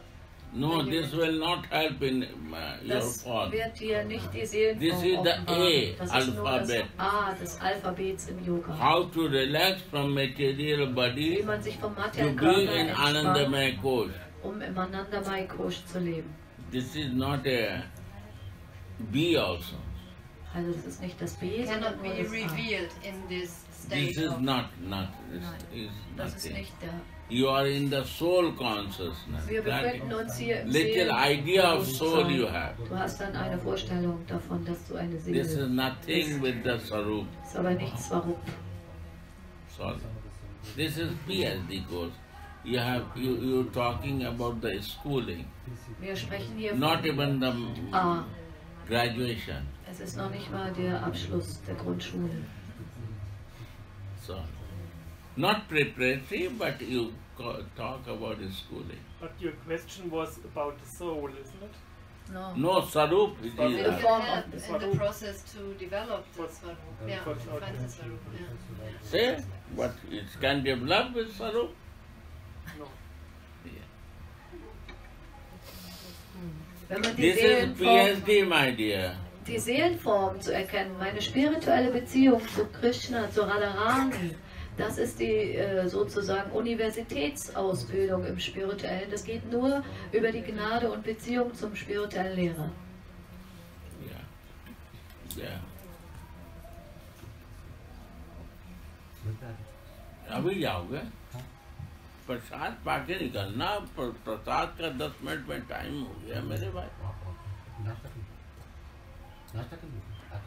No, this will not help in uh, your Das form. wird dir nicht die Seelenform This is the. A Das ist nur das alphabet. A des Alphabets im Yoga. How to relax from material Wie body man sich vom to materiellen be Körper in entspannt, Anandamaya Kosh. Um im Anandamai Kosh zu leben. This is not a B also. Also es ist nicht das B, sondern cannot be das A. revealed in this This state is of not, not, this Nein, is Das ist nothing. nicht der. You are in the soul consciousness. Wir That befinden uns hier im little idea of soul you have. Du hast dann eine Vorstellung davon, dass du eine Seele This is nothing with the Sarup. ist aber nicht Swarup. Sorry. This is PhD course. You have you you're talking about the schooling, Wir sprechen hier not even the A. graduation. Es ist noch nicht mal der Abschluss der Grundschule. So, not preparatory, but you talk about the schooling. But your question was about the soul, isn't it? No. No Sarup. It But is We the form help of the in the process to develop the For- Swarup. uh, Yeah, to find the Swarup. Yeah. say But it can develop with Sarup. No. Wenn man die This Seelenform. Die Seelenform zu erkennen, meine spirituelle Beziehung zu Krishna, zu Radharani, das ist die äh, sozusagen Universitätsausbildung im Spirituellen. Das geht nur über die Gnade und Beziehung zum spirituellen Lehrer. Ja. Ja. Ja, wir ja, gell? प्रसाद पाके निकलना प्रसाद का दस मिनट में टाइम हो गया मेरे भाई।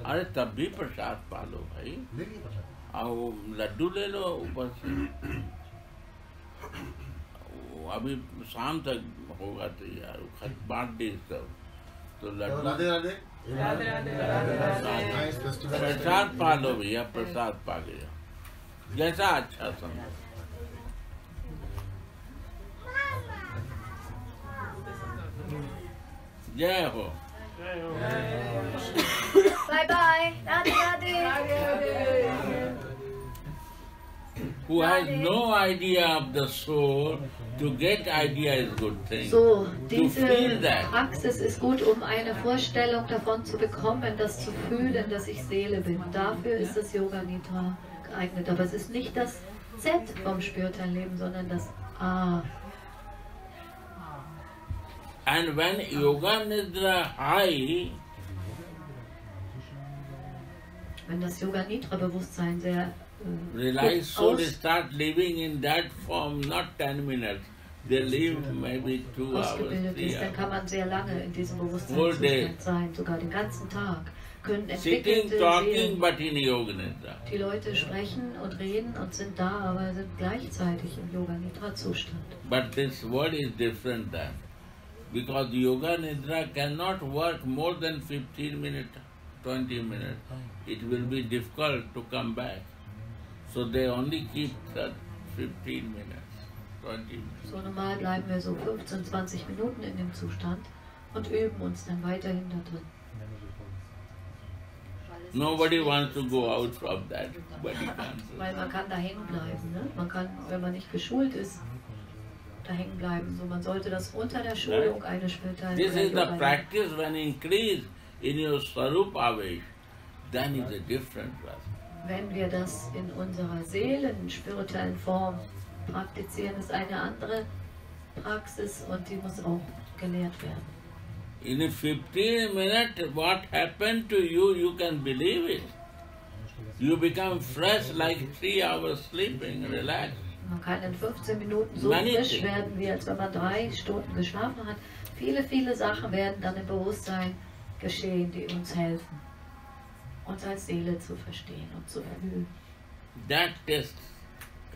अरे तब भी प्रसाद पा लो भाई। और लड्डू ले लो ऊपर से। अभी शाम तक होगा तैयार बांट दी सब। तो लड्डू राधे राधे। प्रसाद पा लो भैया प्रसाद पा गया। जैसा अच्छा समझो जय हो Bye bye. Radhe Radhe. who has no idea of the soul to get idea is good thing So, to feel diese that Praxis ist gut, um eine Vorstellung davon zu bekommen, das zu fühlen, dass ich Seele bin. Dafür ist das Yoga Nidra geeignet. Aber es ist nicht das Z vom spirituellen Leben, sondern das A. and when yoga nidra high Wenn das Yoga Nidra Bewusstsein sehr äh, realize soul aus, start living in that form not 10 minutes they live maybe two hours ausgebildet three ist, dann kann man sehr lange in diesem. Bewusstseinszustand sein, sogar den ganzen Tag. Können sitting talking but in yoga nidra die Leute sprechen und reden und sind da, aber sind gleichzeitig im Yoga Nidra Zustand. But this word is different than because yoga nidra cannot work more than 15 minutes, 20 minutes. It will be difficult to come back. So they only keep that 15 minutes, 20 minutes. So normal bleiben wir so 15, 20 Minuten in dem Zustand und üben uns dann weiterhin da drin. Nobody wants to go out from that. Weil man kann da hängen bleiben. Ne? Man kann, wenn man nicht geschult ist, da hängen bleiben. So, man sollte das unter der Schulung eine spirituelle This is the practice when increase in your Sarup Avesh, then is a different process. Wenn wir das in unserer Seelen, spirituellen Form praktizieren, ist eine andere Praxis und die muss auch gelehrt werden. In a 15 minutes, what happened to you, you can believe it. You become fresh like three hours sleeping, relaxed. Man kann in 15 Minuten so frisch werden, wie als wenn man drei Stunden geschlafen hat. Viele, viele Sachen werden dann im Bewusstsein geschehen, die uns helfen, uns als Seele zu verstehen und zu fühlen. That test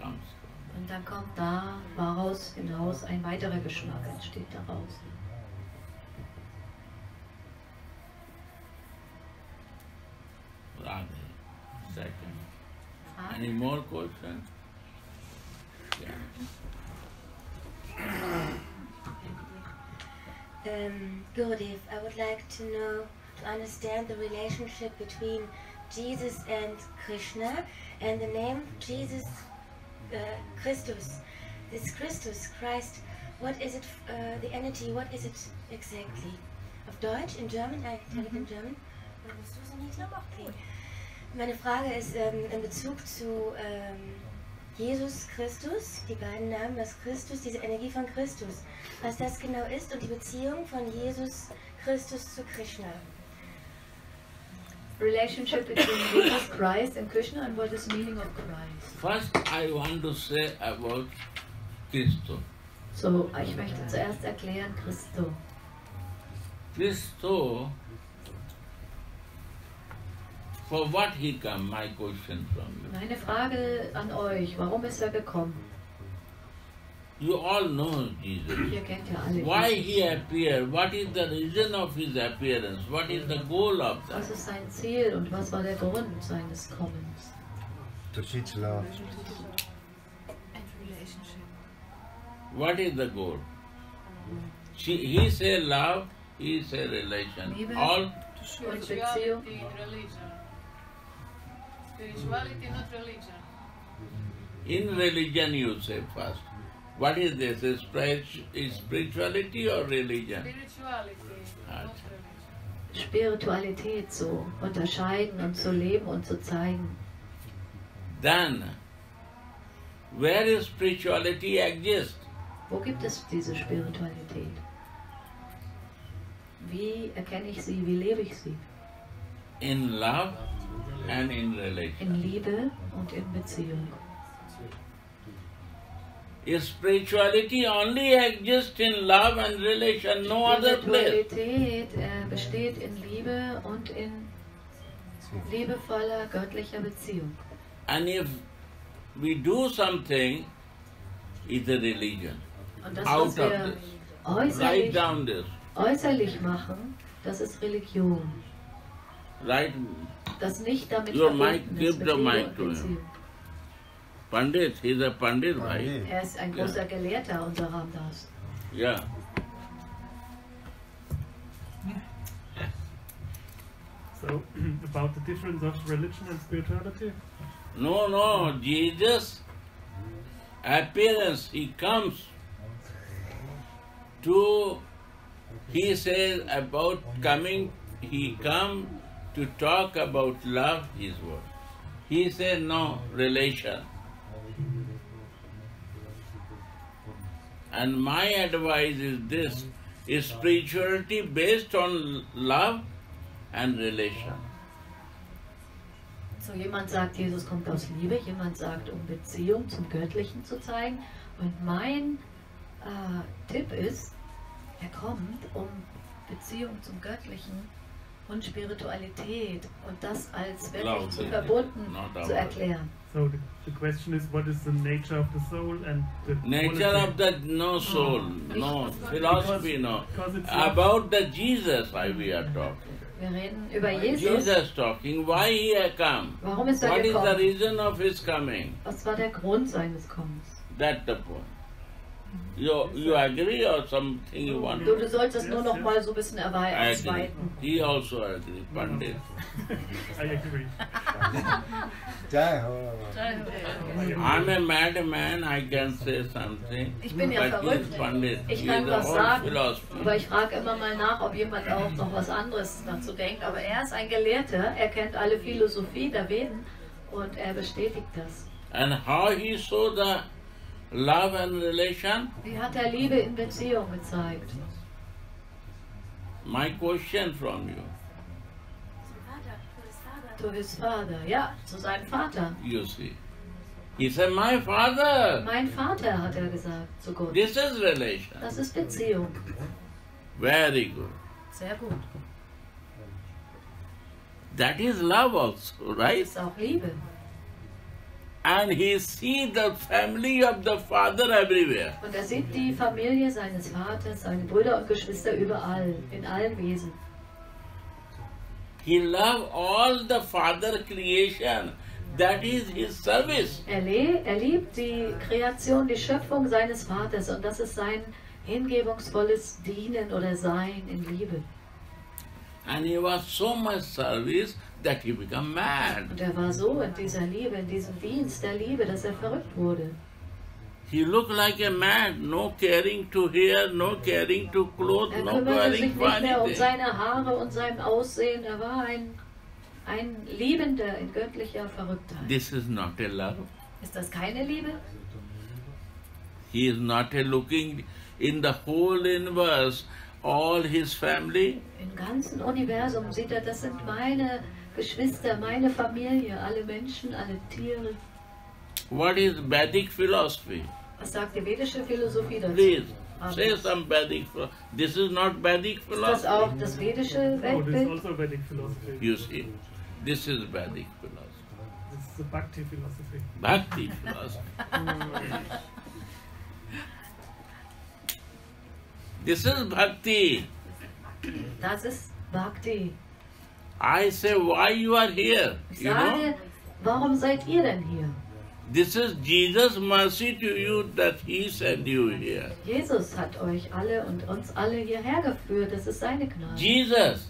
comes. Und dann kommt da daraus hinaus ein weiterer Geschmack, entsteht daraus. Radhe. Second. Any more questions? Yeah. Um, Gurudev, I would like to know, to understand the relationship between Jesus and Krishna and the name Jesus uh, Christus. This Christus, Christ, what is it, uh, the energy, what is it exactly? Auf Deutsch, in German, I tell it in German. Oder musst du es nicht noch Okay. Meine Frage ist ähm, in Bezug zu ähm, Jesus Christus, die beiden Namen, das Christus, diese Energie von Christus, was das genau ist und die Beziehung von Jesus Christus zu Krishna. relationship between Jesus Christ and Krishna and what is the meaning of Christ? First, I want to say about Christo. So, ich möchte zuerst erklären Christo. Christo, for what he come? My question from you. Meine Frage an euch, warum ist er gekommen? You all know Jesus. Ihr kennt ja alle Why he appeared? What is the reason of his appearance? What is the goal of Was that? ist sein Ziel und was war der Grund seines Kommens? To teach love. What is the goal? She, he say love, he say relation. Liebe. All Und Beziehung? Spirituality, religion. Spirituality, not religion. in religion you say first. What is this? Is spirit- is spirituality or religion? Spirituality, not religion. Spiritualität zu unterscheiden und zu leben und zu zeigen. Then, where is spirituality exist? Wo gibt es diese Spiritualität? Wie erkenne ich sie? Wie lebe ich sie? In love and in relation. In Liebe und in Beziehung. Is spirituality only exists in love and relation, no other place. Spiritualität äh, besteht in Liebe und in liebevoller göttlicher Beziehung. And if we do something, it's a religion. Und das, Out was of wir äußerlich, down this. äußerlich machen, das ist Religion. Write, Das nicht damit Your verbunden mic, ist give the Liebe mic to him. Beziehung. Pandit, he's a Pandit, right? Er ist ein großer Gelehrter, unser Ramdas. Yeah. So, about the difference of religion and spirituality? No, no, Jesus appearance, he comes to, he says about coming, he come to talk about love, is what? He said no, relation. And my advice is this, is spirituality based on love and relation. So jemand sagt, Jesus kommt aus Liebe, jemand sagt, um Beziehung zum Göttlichen zu zeigen. Und mein äh, Tipp ist, er kommt, um Beziehung zum Göttlichen und Spiritualität und das als wirklich verbunden zu erklären. So the, the question is, what is the nature of the soul and the Nature quality? of the no soul, no philosophy, no. Because it's not- About the Jesus I we are talking. Wir reden über Jesus. Jesus talking, why he had come? Warum ist er What is the gekommen? reason of his coming? Was war der Grund seines Kommens? That's the point. You you agree or something you want? Du, du sollst es nur noch mal so ein bisschen I erwei- agree. ausweiten. He also agree, Pandit. I agree. Jai Ho. I'm a madman, I can say something. Ich bin ja but he is verrückt. Pandit. Ich kann was sagen, philosophy. aber ich frage immer mal nach, ob jemand auch noch was anderes dazu denkt. Aber er ist ein Gelehrter, er kennt alle Philosophie der Veden und er bestätigt das. And how he saw the love and relation? Wie hat er Liebe in Beziehung gezeigt? My question from you. To his father, ja, zu seinem Vater. you see. He said, My father. Mein Vater, hat er gesagt, zu Gott. This is relation. Das ist Beziehung. Very good. Sehr gut. That is love also, Das right? ist auch Liebe. And he see the family of the father everywhere. Und er sieht die Familie seines Vaters, seine Brüder und Geschwister überall, in allen Wesen. He love all the father creation. That is his service. Er, er liebt die Kreation, die Schöpfung seines Vaters und das ist sein hingebungsvolles Dienen oder Sein in Liebe. And he was so much service that he become mad. Und er war so in dieser Liebe, in diesem Dienst der Liebe, dass er verrückt wurde. He looked like a man, no caring to hair, no caring to clothes, Er no kümmerte sich caring nicht for mehr um anything. seine Haare und sein Aussehen. Er war ein, ein Liebender in göttlicher Verrücktheit. This is not a love. Ist das keine Liebe? He is not a looking in the whole universe, all his family. Im ganzen Universum sieht er, das sind meine Geschwister, meine Familie, alle Menschen, alle Tiere. What is Vedic philosophy? Was sagt die vedische Philosophie dazu? Please Aber say ist some Vedic. philo- This is not Vedic das philosophy. auch das vedische Oh, this is Weltbild? also Vedic philosophy. You see, this is Vedic philosophy. This is the Bhakti philosophy. Bhakti philosophy. This is bhakti. Das ist Bhakti. I say, why you are here? Ich You sage, know, warum seid ihr denn hier? this is Jesus' mercy to you that He sent you here. Jesus hat euch alle und uns alle hierher geführt. Das ist seine Gnade. Jesus.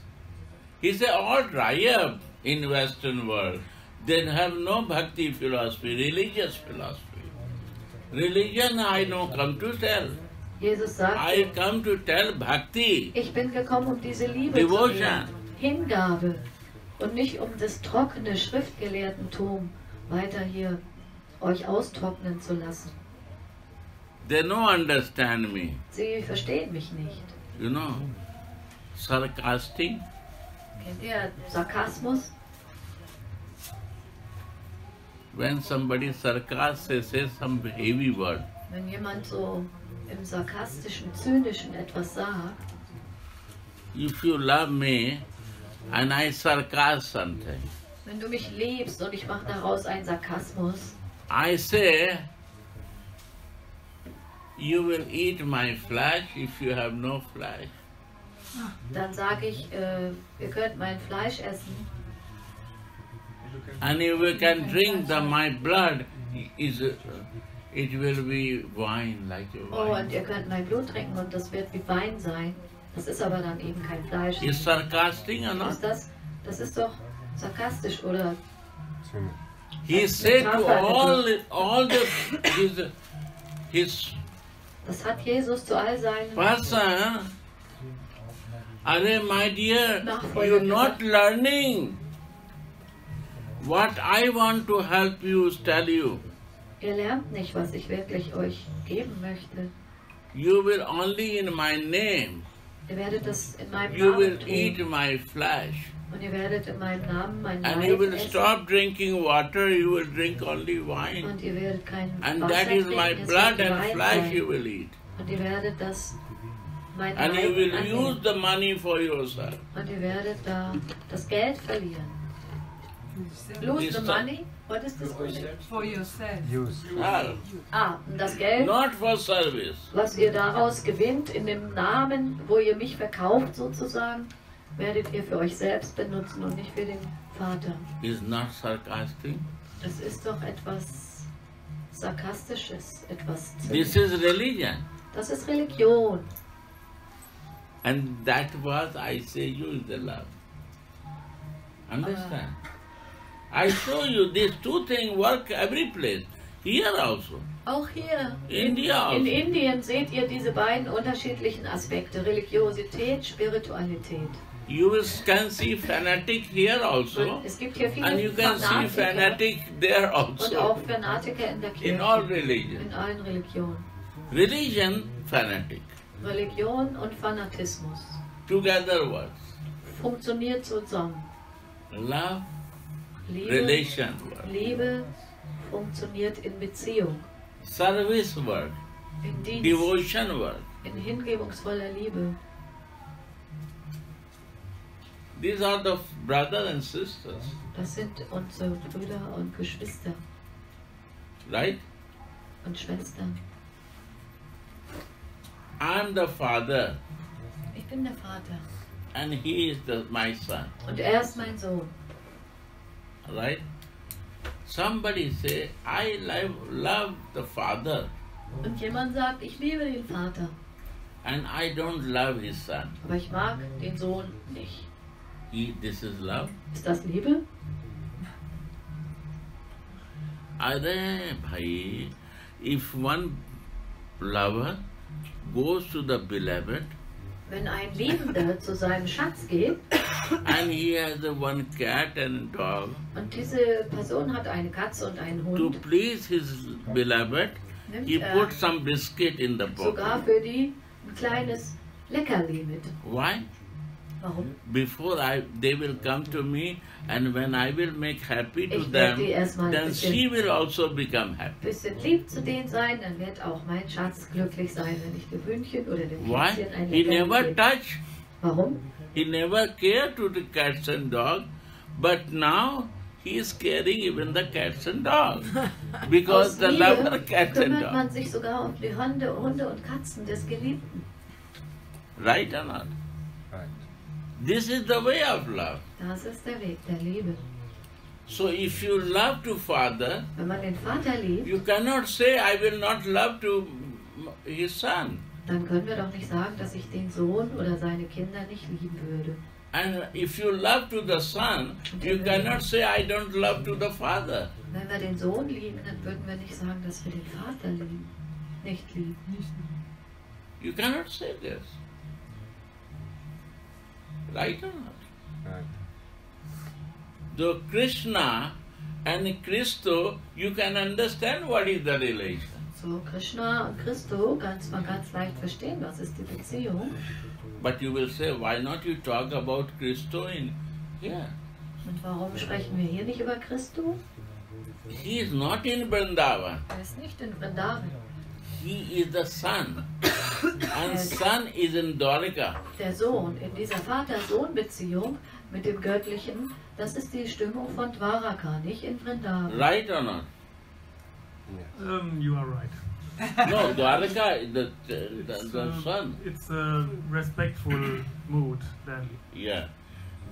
He said, all dry up in Western world. They have no bhakti philosophy, religious philosophy. Religion I know come to tell. Jesus I sagt, come to tell bhakti. ich bin gekommen, um diese Liebe Devotion. zu lehren. Hingabe. Und nicht um das trockene Schriftgelehrtentum weiter hier euch austrocknen zu lassen. They don't understand me. Sie verstehen mich nicht. You know, sarcastic. Kennt ihr Sarkasmus? When somebody sarcastic says some heavy word, Wenn jemand so im sarkastischen, zynischen etwas sagt, if you love me and I sarcasm wenn du mich liebst und ich mache daraus einen Sarkasmus, I say, you will eat my flesh if you have no flesh. dann sage ich, äh, ihr könnt mein Fleisch essen And if you can drink the, my blood, is it will be wine like a oh, und wine. ihr könnt mein Blut trinken und das wird wie Wein sein. Das ist aber dann eben kein Fleisch. Is sarcastic not? Ist das, das ist doch sarkastisch oder He said to all all the his his das hat Jesus zu all seinen person. Are my dear, you're not learning. What I want to help you is tell you. Ihr lernt nicht, was ich wirklich euch geben möchte. You will only in my name. Ihr werdet das in meinem You will Namen eat my flesh. Und ihr werdet in meinem Namen mein And you will essen. stop drinking water, you will drink only wine. Und ihr werdet kein And Wasser that is trinken, my es blood and Wein flesh sein. you will eat. Und ihr werdet das mein And you will annehmen. use the money for yourself. Und ihr werdet da das Geld verlieren. Hm. Lose the money? What is this? For yourself. Use. Ah, Ah, das Geld, Not for service. was ihr daraus gewinnt, in dem Namen, wo ihr mich verkauft sozusagen, werdet ihr für euch selbst benutzen und nicht für den Vater. Is not sarcastic. Das ist doch etwas Sarkastisches, etwas This Zynisches. is religion. Das ist Religion. And that was, I say, you is the love. Understand? I show you these two things work every place. Here also. Auch hier in, India in also. Indien seht ihr diese beiden unterschiedlichen Aspekte, Religiosität, Spiritualität. You can see fanatic here also. Und es gibt hier And you viele can see Fanatiker fanatic there und also. auch Fanatiker in der Kirche. In all religion. In allen Religionen. Religion, fanatic. Religion und Fanatismus Together works. funktioniert zusammen. Love, Liebe, relation work. Liebe funktioniert in Beziehung, Service work. in Dienst, Devotion work. in hingebungsvoller Liebe. These are the brothers and sisters, Das sind unsere Brüder und Geschwister right? und Schwestern. I'm the father Ich bin der Vater and he is the, my son, und er ist mein Sohn. Right? Somebody say, I love, love the father Und jemand sagt, ich liebe den Vater, and I don't love his son. aber ich mag den Sohn nicht. He, this is love? Ist das Liebe? Are bhai, if one lover goes to the beloved Wenn ein Liebender zu seinem Schatz geht and he has a one cat and a dog und diese Person hat eine Katze und einen to Hund, please his beloved, nimmt he er puts some biscuit in the sogar pocket. für die ein kleines Leckerli mit. Why? Warum? Before I, they will come to me, and when I will make happy to Ich them, then bisschen, she will also become happy. bisschen lieb zu denen sein, dann wird auch mein Schatz glücklich sein, wenn ich dem Hündchen oder dem Why? Kätzchen ein He never gebe. touch. Warum? He never cared to the cats and dog, but now he is caring even the cats and dogs because Aus the Liebe lover cats and kümmert dogs. man sich sogar um die Hunde, Hunde und Katzen des Geliebten. Right or not? This is the way of love. Das ist der Weg der Liebe. So if you love to father, Wenn man den Vater liebt, you cannot say I will not love to his son. dann können wir doch nicht sagen, dass ich den Sohn oder seine Kinder nicht lieben würde. And if you love to the son, you cannot say I don't love to the father. Wenn wir den Sohn lieben, dann würden wir nicht sagen, dass wir den Vater lieben. Nicht lieben. You cannot say this. Right or not? Right. Though Krishna and Christo, you can understand what is the relation. So, Krishna und Christo kann man ganz leicht verstehen, was ist die Beziehung. But you will say, why not you talk about Christo in here? Und warum sprechen wir hier nicht über Christo? He is not in Vrindavan. Er ist nicht in Vrindavan. He is the son. And son is in Dwarika. Der Sohn in dieser Vater-Sohn-Beziehung mit dem Göttlichen, das ist die Stimmung von Dwaraka, nicht in Vrindavan. Right or not? Um, you are right. No, Dwarika, the, the, It's, the uh, son. It's a respectful mood then. Yeah.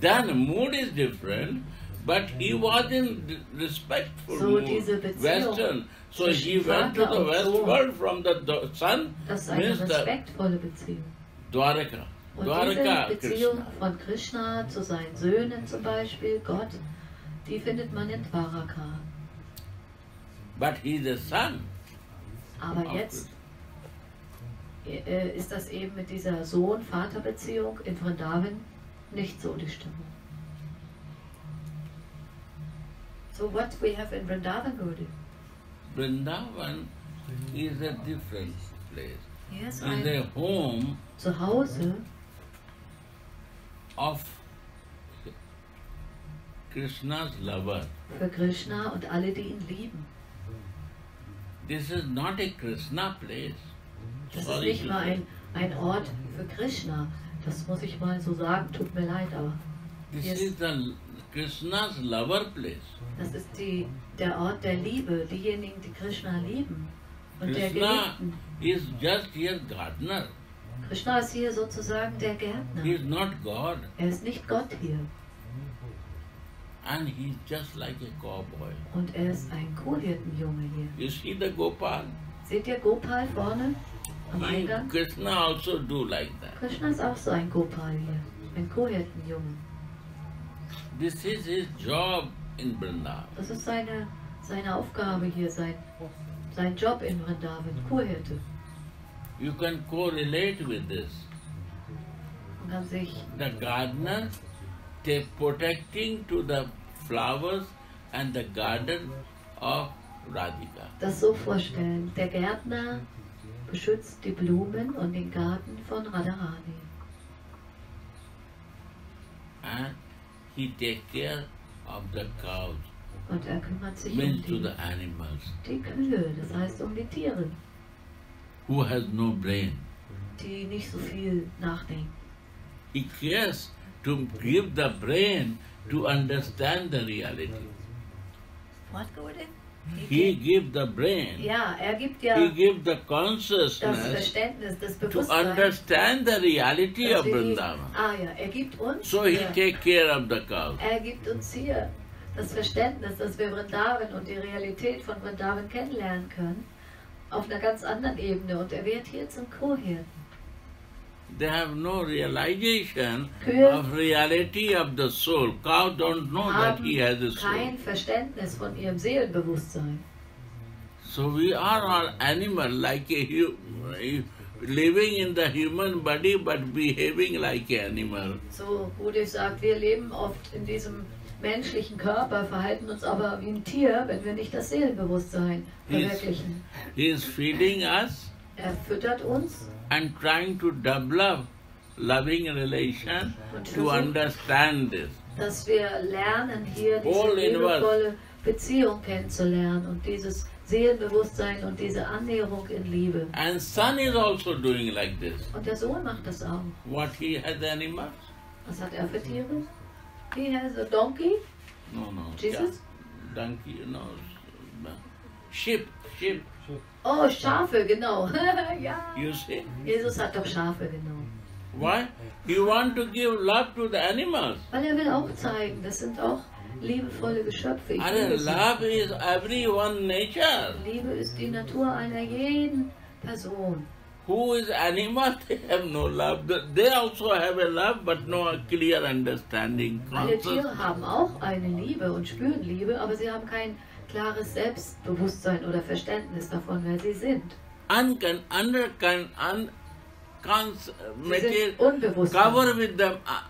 Then mood is different, but he was in respectful So mood, Western. So he went to the West Sohn. world from the son, Das ist eine respektvolle Beziehung. Dwarika. Und Dwarika diese Beziehung Krishna. von Krishna zu seinen Söhnen zum Beispiel, Gott, die findet man in Dwaraka. But he is a son. Aber jetzt äh, ist das eben mit dieser Sohn-Vater-Beziehung in Vrindavan nicht so die Stimmung. So what we have in Vrindavan, Guru? Vrindavan is a different place. Is ein a home Zuhause of Krishna's lover. für Krishna und alle, die ihn lieben. This is not a Krishna place. Das ist nicht mal ein, ein Ort für Krishna. Das muss ich mal so sagen, tut mir leid, aber This Yes. is the Krishna's lover place. das ist die, der Ort der Liebe, diejenigen, die Krishna lieben. Und der Krishna Geliebten. is just here gardener. Krishna ist hier sozusagen der He Gärtner. is not God. Er ist nicht Gott hier. And he is just like a cowboy. Und er ist ein Kuhhirtenjunge hier. You see the Gopal? Seht ihr Gopal vorne am He, Eingang? Krishna also do like that. Krishna ist auch so ein Gopal hier. Ein Kuhhirtenjunge. This is his job in Vrindavan. Das ist seine, seine Aufgabe hier, sein, sein Job in Vrindavan. Kuhhirte. You can correlate with this. Man kann sich The gardener take protecting to the flowers and the garden of Radhika. das so vorstellen. Der Gärtner beschützt die Blumen und den Garten von Radharani. And he take care of the cows, Und er kümmert sich um die, the animals, die Kühe, das heißt um die Tiere, who has no brain. die nicht so viel nachdenken. He cares to give the brain to understand the reality. What, Gordon? He give the brain, Ja, er gibt ja he give the das consciousness Verständnis, das to Bewusstsein. understand the reality of Vrindavan. ah ja, er gibt uns, So he ja, take care of the cows. er gibt uns hier das Verständnis, dass wir Vrindavan und die Realität von Vrindavan kennenlernen können, auf einer ganz anderen Ebene. Und er wird hier zum Kurhirten. They have no realization of reality of the soul. Cow don't know that he has a soul. kein Verständnis von ihrem Seelenbewusstsein. So we are all animal like a hu- living in the human body but behaving like an animal. So Rudolf sagt, wir leben oft in diesem menschlichen Körper, verhalten uns aber wie ein Tier, wenn wir nicht das Seelenbewusstsein verwirklichen. He is feeding us Er füttert uns and trying to develop loving relation to understand this. dass wir lernen, hier diese All in one. liebevolle Beziehung kennenzulernen und dieses Seelenbewusstsein und diese Annäherung in Liebe. And son is also doing like this. Und der Sohn macht das auch. What he has animals? Was hat er für Tiere? He has a donkey. No, no. Jesus? Donkey, no. Sheep, sheep. Oh, Schafe, genau. ja. You see? Jesus hat doch Schafe, genau. Why? He want to give love to the animals. Weil er will auch zeigen, das sind auch liebevolle Geschöpfe. Ich And love is everyone nature. Liebe ist die Natur einer jeden Person. Who is animal? They have no love. They also have a love, but no clear understanding. Alle. Tiere haben auch eine Liebe und spüren Liebe, aber sie haben kein klares Selbstbewusstsein oder Verständnis davon, wer sie sind. uncon, under, con, un, cons, material, cover with the uh,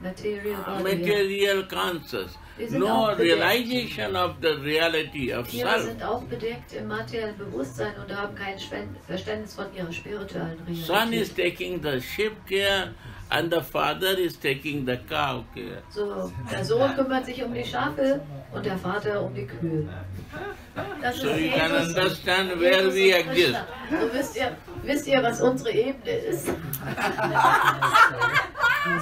Material body, ja. material conscious. Die sind No realization of the reality of Tiere self. sind auch bedeckt im materiellen Bewusstsein und haben kein Verständnis von ihrer spirituellen Son is Realität. taking the sheep care and the father is taking the cow care. So, der Sohn kümmert sich um die Schafe und der Vater um die Kühe. Das So you can understand where Jesus we exist. So wisst ihr, wisst ihr, was unsere Ebene ist?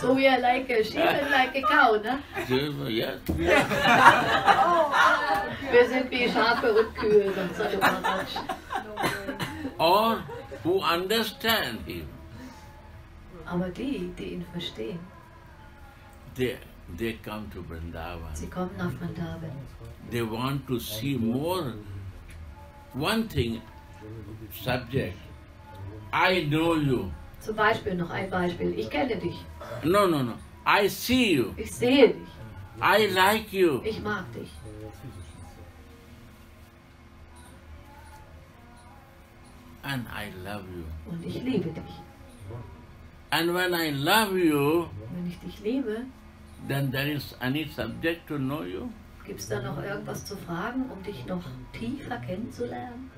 so we are like a sheep and like a cow, ne? So, yes. Wir sind wie Schafe und Kühe, Raj. Or who understand him, Aber die, die ihn verstehen, they, they come to Vrindavan. sie kommen nach Vrindavan. They want to see more. One thing, subject. I know you. Zum Beispiel noch ein Beispiel. Ich kenne dich. No, no, no. I see you. Ich sehe dich. I like you. Ich mag dich. And I love you. Und ich liebe dich. And when I love you, Wenn ich dich liebe, then there is any subject to know you. gibt es da noch irgendwas zu fragen, um dich noch tiefer kennenzulernen?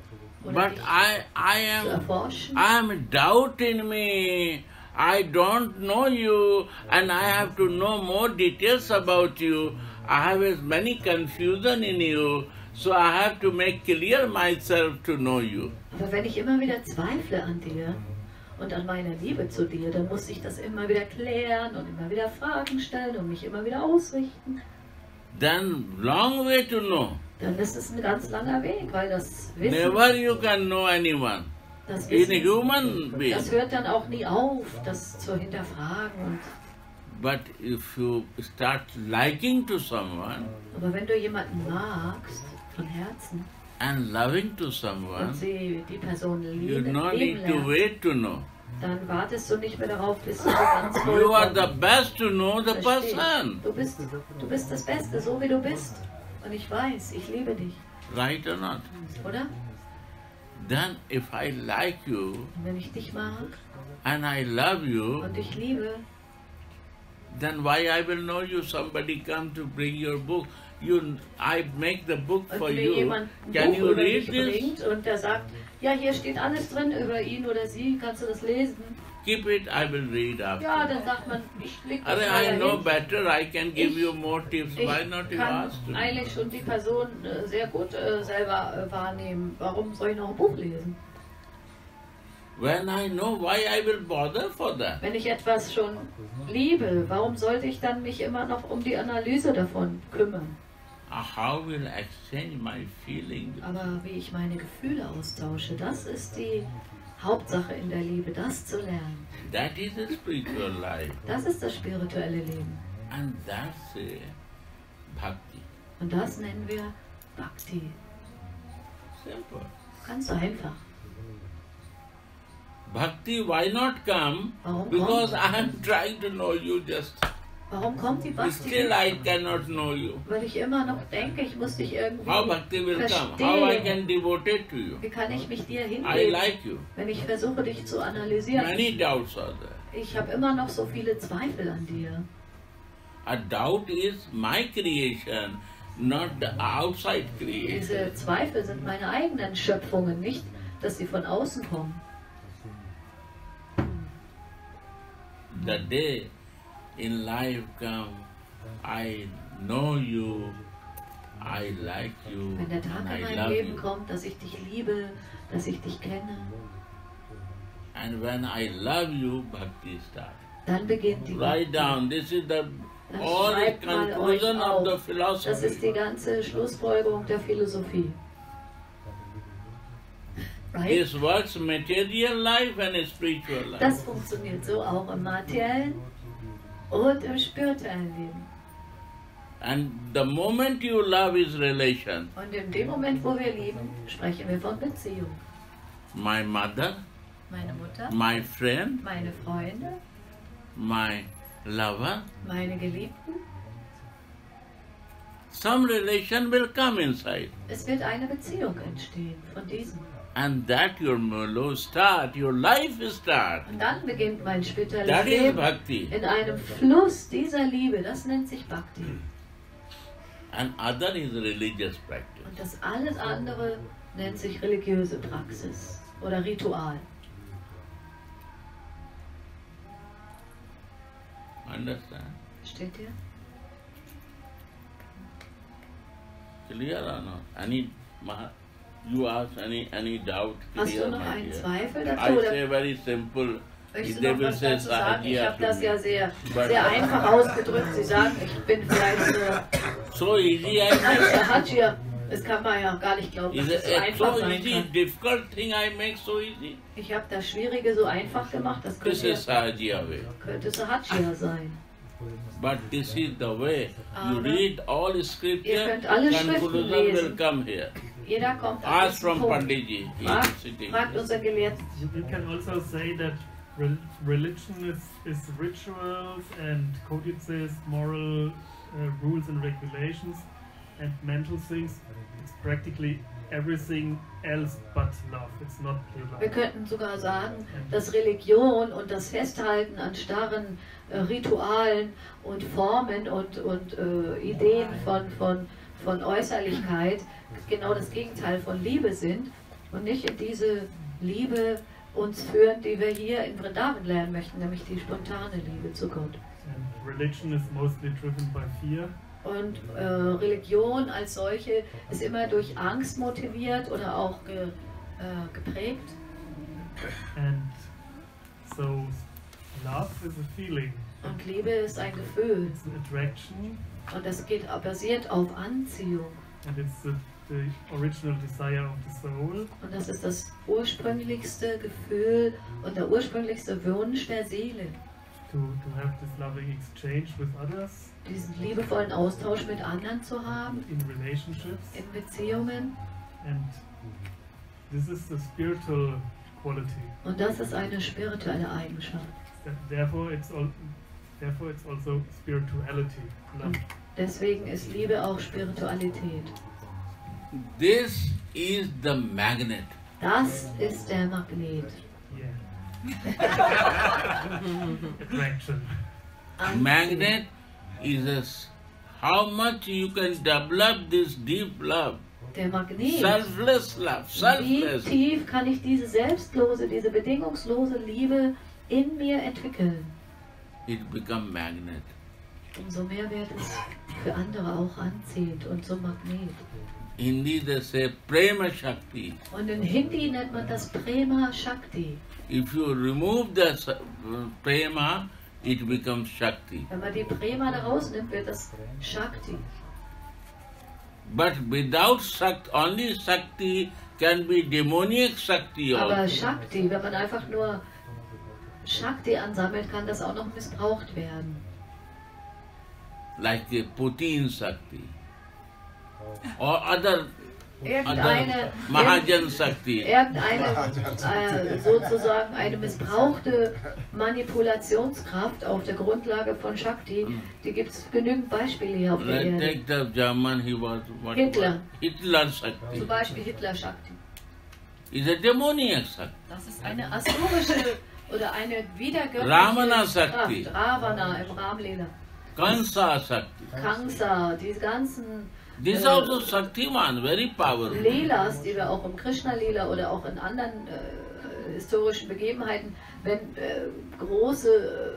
Oder But I, I zu am, erforschen? I am doubt in me. I don't know you, and I have to know more details about you. I have as many confusion in you, so I have to make clear myself to know you. Aber wenn ich immer wieder zweifle an dir und an meiner Liebe zu dir, dann muss ich das immer wieder klären und immer wieder Fragen stellen und mich immer wieder ausrichten. Then long way to know. Dann ist es ein ganz langer Weg, weil das Wissen, Never you can know anyone. das, In a Wissen human being. das hört dann auch nie auf, das zu hinterfragen. Und, But if you start liking to someone aber wenn du jemanden magst, von Herzen, and loving to someone, sie die Person you no need to wait to know. dann wartest du nicht mehr darauf, bis du ganz You are the best to know the person. Du bist, du bist das Beste, so wie du bist. Und ich weiß, ich liebe dich, Right or not? oder? Then if I like you Und wenn ich dich mag and I love you, und dich liebe, then why I will know you? Somebody come to bring your book. You, I make the book for you. jemand Can Buch you read this? und der sagt, ja, hier steht alles drin über ihn oder sie, kannst du das lesen? Keep it, I will read Ja, after. dann sagt man, ich leg das mal I know dahin. better, I can give Ich- you more tips. Why not you kann ask? eigentlich schon die Person äh, sehr gut äh, selber äh, wahrnehmen. Warum soll ich noch ein Buch lesen? When I know why I will bother for that. Wenn ich etwas schon liebe, warum sollte ich dann mich immer noch um die Analyse davon kümmern? Aber wie ich meine Gefühle austausche, das ist die Hauptsache in der Liebe, das zu lernen. That is a spiritual life. Das ist das spirituelle Leben. And that's a bhakti. Und das nennen wir Bhakti. Simple. Ganz einfach. Bhakti, why not come? Warum Because I am trying to know you just. Warum kommt die Bhakti? Still I cannot know you. Weil ich immer noch denke, ich muss dich irgendwie How Bhakti will come? How I verstehen. can devote it to you? Wie kann ich mich dir I hinlegen, like you. wenn ich versuche, dich zu analysieren? Many doubts are there. Ich habe immer noch so viele Zweifel an dir. A doubt is my creation, not the outside creation. Diese Zweifel sind meine eigenen Schöpfungen, nicht, dass sie von außen kommen. the day in life come, I know you, I like you, Wenn der Tag in mein Leben you. kommt, dass ich dich liebe, dass ich dich kenne, And when I love you, bhakti starts. dann beginnt die Write down, this is the Das all the conclusion of the auf. Das ist philosophy. die ganze Schlussfolgerung der Philosophie. Right? This works material life and spiritual life. Das funktioniert so auch im materiellen und im spirituellen Leben. And the moment you love is relation. Und in dem Moment, wo wir lieben, sprechen wir von Beziehung. My mother, Meine Mutter, my friend, meine Freunde, my lover, meine Geliebten. some relation will come inside. Es wird eine Beziehung entstehen von diesen. And that your mellow start, your life start. Und dann beginnt mein spirituelles That Leben bhakti. in einem Fluss dieser Liebe. Das nennt sich Bhakti. And other is religious practice. Und das alles andere nennt sich religiöse Praxis oder Ritual. Understand? Steht ihr? Clear or not? Any you ask any any doubt? Hast Clear, du noch einen dear? Zweifel I dazu? Oder say very simple. möchtest du noch was dazu sagen? Ich habe das ja sehr, sehr einfach ausgedrückt. Sie sagen, ich bin vielleicht äh, So easy I make. Das kann man ja gar nicht glauben, dass es so einfach so sein easy, difficult thing I make so easy? Ich habe das Schwierige so einfach gemacht, das This könnte, is Sahajiya way. könnte Sahajia sein. But this is the way. You read all ihr scripture, könnt alle Schriften conclusion will lesen. come here. Jeder kommt diesen from sitting. fragt unser Gelehrten. You can also say that rel- religion is, is rituals and codices, moral uh, rules and regulations, and mental things. It's practically everything else but love. It's not love. Wir könnten sogar sagen, dass Religion und das Festhalten an starren äh, Ritualen und Formen und, und äh, Ideen von, von, von Äußerlichkeit genau das Gegenteil von Liebe sind und nicht in diese Liebe uns führen, die wir hier in Vrindavan lernen möchten, nämlich die spontane Liebe zu Gott. And religion is mostly driven by fear. Und äh, Religion als solche ist immer durch Angst motiviert oder auch ge, äh, geprägt. And so love is a feeling. Und Liebe ist ein Gefühl. It's an attraction Und das geht, basiert auf Anziehung. and it's the, the original desire of the soul. Und das ist das ursprünglichste Gefühl und der ursprünglichste Wunsch der Seele. To, to have this loving exchange with others Diesen liebevollen Austausch mit anderen zu haben, in relationships. in Beziehungen. And this is the spiritual quality. Und das ist eine spirituelle Eigenschaft. Th- Therefore, it's all. Therefore, it's also spirituality. Deswegen ist Liebe auch Spiritualität. This is the magnet. Das ist der Magnet. Yeah. Attraction. Anziehung. Magnet is a how much you can develop this deep love, Der Magnet. selfless love, Wie selfless. tief kann ich diese selbstlose, diese bedingungslose Liebe in mir entwickeln? It become magnet. Umso mehr wird es für andere auch anziehend und zum Magnet. Hindi they say prema shakti. Und in Hindi nennt man das Prema Shakti. If you remove the prema, it becomes shakti. Wenn man die Prema da rausnimmt, wird das Shakti. But without shakti, only shakti can be demoniac shakti Aber also. Shakti, wenn man einfach nur Shakti ansammelt, kann das auch noch missbraucht werden. Like a Putin shakti. Or other, Irgendeine, Mahajan shakti. irgendeine äh, sozusagen eine missbrauchte Manipulationskraft auf der Grundlage von Shakti, die gibt es genügend Beispiele hier auf der Erde. take the German, he was what? Hitler. Hitler Shakti. Zum Beispiel Hitler Shakti. Is a demoniac Shakti. Das ist eine asurische oder eine wiedergöttliche Ramana Shakti. Kraft. Ravana im Ramlila. Kansa Shakti. Kansa, diese ganzen This äh, also Shaktiman, very powerful. Leelas, die wir auch im Krishna-Lila oder auch in anderen äh, historischen Begebenheiten, wenn äh, große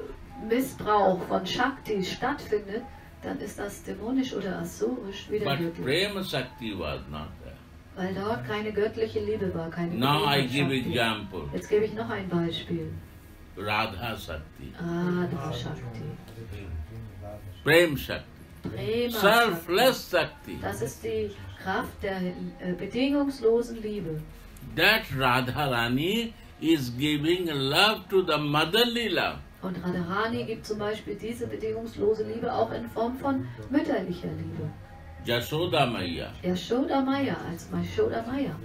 Missbrauch von Shakti stattfindet, dann ist das dämonisch oder asurisch wieder But göttlich. Prema Shakti was not there. Weil dort keine göttliche Liebe war, keine Now I Liebe give example. Jetzt gebe ich noch ein Beispiel. Radha Shakti, Radha Shakti. Prem Shakti, Prema selfless Shakti. Das ist die Kraft der äh, bedingungslosen Liebe. That Radharani is giving love to the motherly love. Und Radharani gibt zum Beispiel diese bedingungslose Liebe auch in Form von mütterlicher Liebe. Jashoda Maya, Yashoda Maya als Yashoda Maya,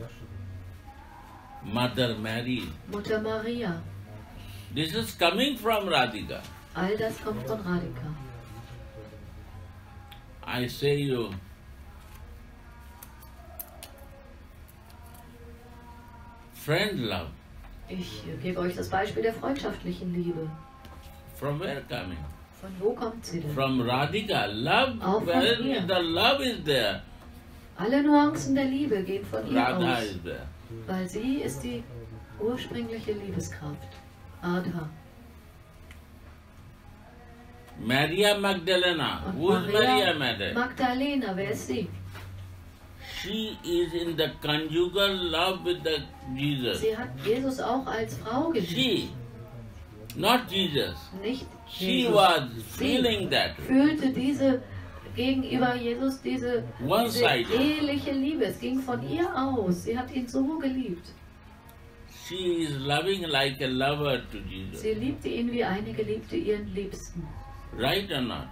Mother Mary. Mutter Maria. This is coming from Radhika. All das kommt von Radhika. I say you, friend love. Ich gebe euch das Beispiel der freundschaftlichen Liebe. From where coming? Von wo kommt sie denn? From Radhika. Love, Auch von where ihr. the love is there, Alle Nuancen der Liebe gehen von ihr Radha aus, is there. weil sie ist die ursprüngliche Liebeskraft. Radha. Maria Magdalena. Und Who is Maria Maria Magdalena? Magdalena, wer ist sie? She is in the conjugal love with the Jesus. Sie hat Jesus auch als Frau geliebt. She, not Jesus. Nicht She Jesus. was Sie feeling that. fühlte diese gegenüber Jesus diese, diese eheliche Liebe. Es ging von ihr aus. Sie hat ihn so geliebt. She is loving like a lover to Jesus. Sie liebte ihn wie eine Geliebte ihren Liebsten. Right or not?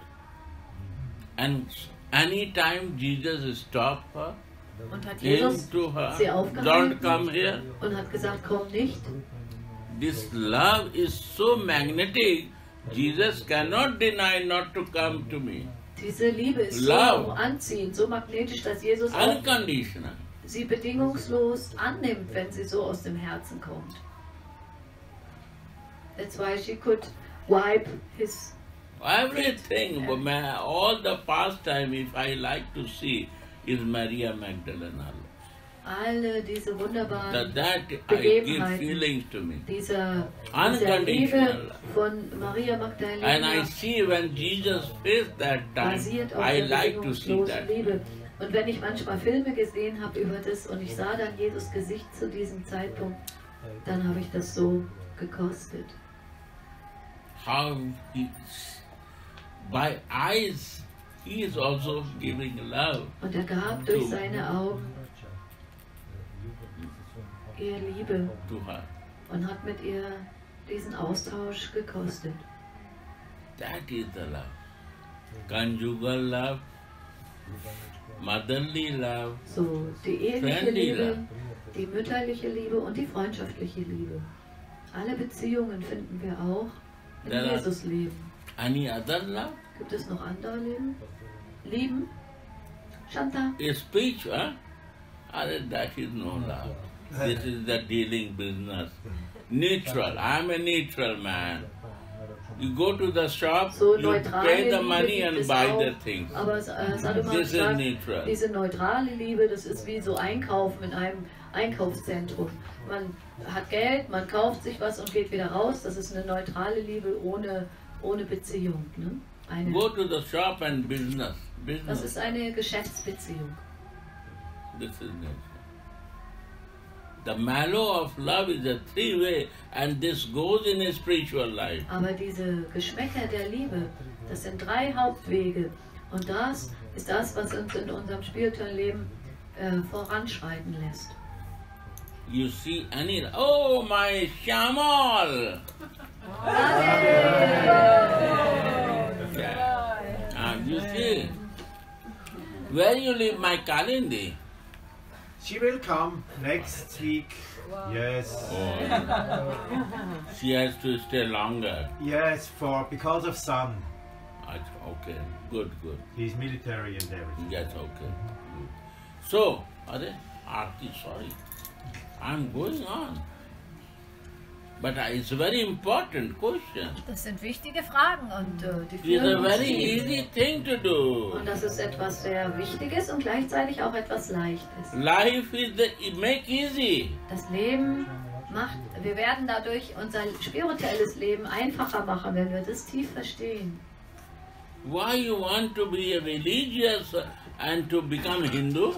And anytime Jesus stopped her, Und hat Jesus to her, sie don't aufgehalten come here. und hat gesagt, komm nicht. This love is so magnetic, Jesus cannot deny not to come to me. Diese Liebe ist Love. so anziehend, so magnetisch, dass Jesus Unconditional. sie bedingungslos annimmt, wenn sie so aus dem Herzen kommt. That's why she could wipe his Everything, all the pastime, if I like to see, is Maria Magdalena. alle diese That, wunderbaren that give Begebenheiten. feelings to me. dieser, dieser Unconditional. Liebe von Maria And I Magdalena see when Jesus faced that time, basiert auf I der like to see that. Liebe. Und wenn ich manchmal Filme gesehen habe über das und ich sah dann Jesus Gesicht zu diesem Zeitpunkt, dann habe ich das so gekostet. How he, by eyes, he is also giving love. Und er gab durch seine Augen ihr Liebe to her. und hat mit ihr diesen Austausch gekostet. That is the love. Conjugal love, motherly love, So, die eheliche Liebe, die mütterliche Liebe und die freundschaftliche Liebe. Alle Beziehungen finden wir auch in Jesus Leben. Any other love? Gibt es noch andere Leben? Lieben? Shanta? A speech, huh? Other that is no love. This is the dealing business. Neutral. I'm a neutral man. You go to the shop, So you pay the Liebe money gibt and buy auch, the things. aber äh, Saduman This is sagt, neutral. diese neutrale Liebe, das ist wie so Einkaufen in einem Einkaufszentrum. Man hat Geld, man kauft sich was und geht wieder raus. Das ist eine neutrale Liebe ohne, ohne Beziehung. Ne? Eine, Go to the shop and business. das Business. ist eine Geschäftsbeziehung. This is nature. The mallow of love is a three way, and this goes in a spiritual life. Aber diese Geschmäcker der Liebe, das sind drei Hauptwege. Und das ist das, was uns in unserem spirituellen Leben äh, voranschreiten lässt. You see any oh my Shamal! Yeah. Ah, you see. Where you leave my Kalindi? She will come next week. Yes. Oh, she has to stay longer. Yes, for because of son. Ah, Okay, good, good. He's military and everything. Yes, okay. Good. So, Are, Aarti, sorry. I'm going on. But it's a very important question. Das sind wichtige Fragen und äh, die It's führen a uns very hin. easy thing to do. Und das ist etwas sehr Wichtiges und gleichzeitig auch etwas Leichtes. Life is the make easy. Das Leben macht, wir werden dadurch unser spirituelles Leben einfacher machen, wenn wir das tief verstehen. Why you want to be religious and to become Hindu?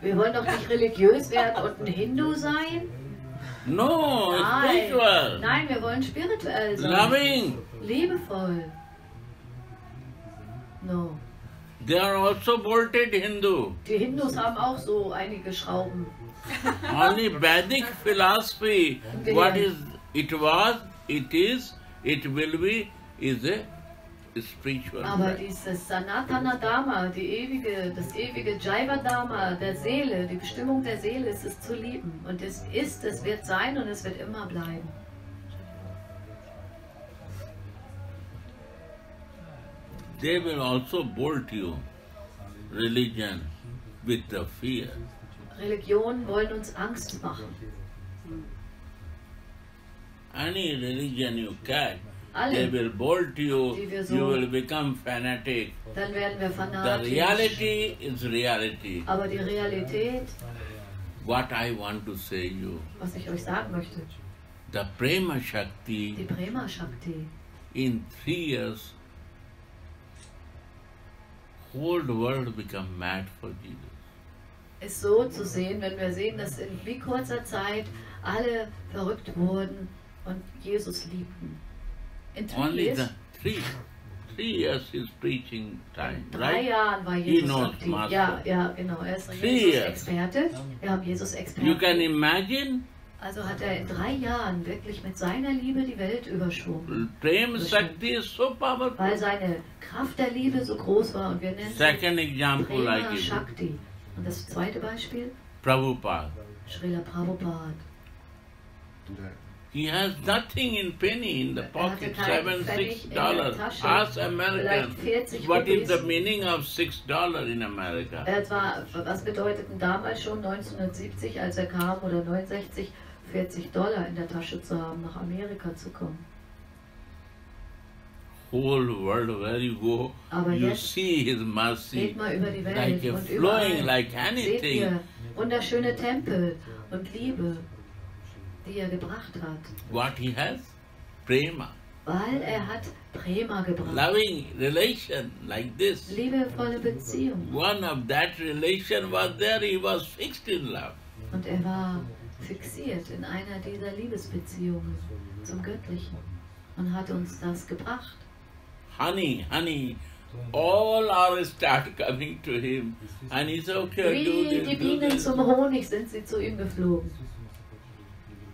Wir wollen doch nicht religiös werden und ein Hindu sein. No, Nein, spiritual. nein, wir wollen spirituell sein. Loving. Liebevoll. No. They are also bolted Hindu. Die Hindus haben auch so einige Schrauben. Only Vedic philosophy, what is it was, it is, it will be, is a. Aber dieses Sanatana Dharma, die ewige, das ewige Jaiva Dharma der Seele, die Bestimmung der Seele ist es zu lieben. Und es ist, es wird sein und es wird immer bleiben. They will also bolt you, religion, with the fear. Religionen wollen uns Angst machen. Any religion you catch, Alle. they will bolt you, Die so- you will become fanatic. Dann werden wir The fanatisch. reality is reality. Aber die Realität, What I want to say you, was ich euch sagen möchte, the Prema die Shakti Prema Shakti, in three years, whole world become mad for Jesus. ist so zu sehen, wenn wir sehen, dass in wie kurzer Zeit alle verrückt wurden und Jesus liebten. In three Only years, the three, three years is preaching time, in drei right? Jahren war He Jesus knows aktiv. Master. Ja, ja, genau. Er ist Three Jesus-Experte. Wir haben You can Jesus-Experte. imagine Also hat er in drei Jahren wirklich mit seiner Liebe die Welt überschwommen. Prem Shakti is so Weil powerful. seine Kraft der Liebe so groß war und wir nennen sie Second example I Prema give you, Shakti. Und das zweite Beispiel, Prabhupada. Srila Prabhupada. He has nothing in penny in the pocket, seven, six dollars. Ask Americans, 40 what is the meaning of six dollar in America? Er war, was bedeuteten damals schon 1970, als er kam, oder 69, 40 Dollar in der Tasche zu haben, nach Amerika zu kommen. Whole world where you go, Aber you see his mercy mal über die Welt like a flowing like seht anything. ihr wunderschöne Tempel und Liebe, die er gebracht hat. What he has? Prema. Weil er hat Prema gebracht. Loving relation like this. Liebevolle Beziehung. One of that relation was there, he was fixed in love. Und er war fixiert in einer dieser Liebesbeziehungen zum Göttlichen und hat uns das gebracht. Honey, honey, all are start coming to him. And he said, okay, do Wie die this, do Bienen this. zum Honig sind sie zu ihm geflogen.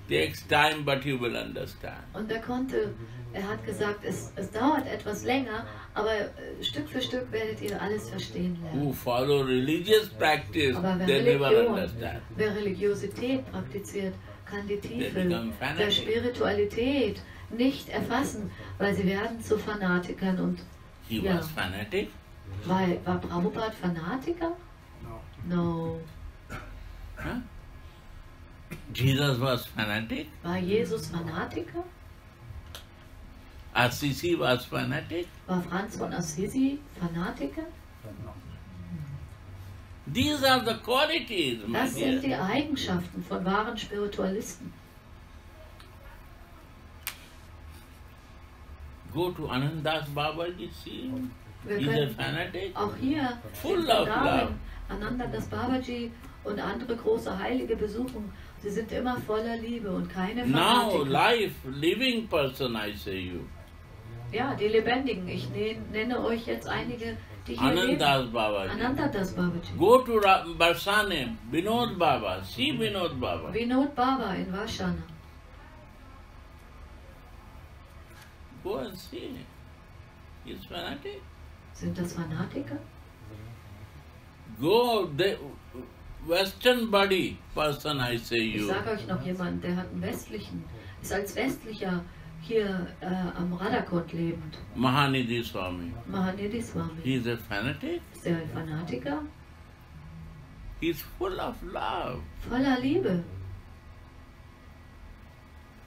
Takes time, but you will understand. Und er konnte, er hat gesagt, es, es dauert etwas länger, aber äh, Stück für Stück werdet ihr alles verstehen lernen. Who follow religious practice, Aber wer they never understand. wer Religiosität praktiziert, kann die Tiefe der fanatic. Spiritualität nicht erfassen, weil sie werden zu Fanatikern. Und He Ja. was fanatic. war, war Prabhupada Fanatiker? No. Huh? Jesus was fanatic. War Jesus Fanatiker? Assisi was fanatic. War Franz von Assisi Fanatiker? These are the qualities, Das sind die. Eigenschaften von wahren Spiritualisten. Go to Anandas Babaji, see him. Wir He's a fanatic. auch hier Full of love. Ananda das Babaji und andere große Heilige besuchen. Sie sind immer voller Liebe und keine Now, Fanatiker. life, living person, I say you. Ja, die Lebendigen. Ich ne- nenne euch jetzt einige, die hier leben. Anandas Babaji. Ananda Das Babaji. Go to Barsane, Vinod Baba, see Vinod Baba. Vinod Baba in Vashana. Go and see. He's fanatic. Sind das Fanatiker? Go, the Western body person, I say Ich you. sage euch noch jemand, der hat einen westlichen, ist als westlicher hier äh, am Radakot lebend. Mahanidhi Swami. Mahanidhi Swami. He is a fanatic. Ist er ein Fanatiker? He's full of love. Voller Liebe.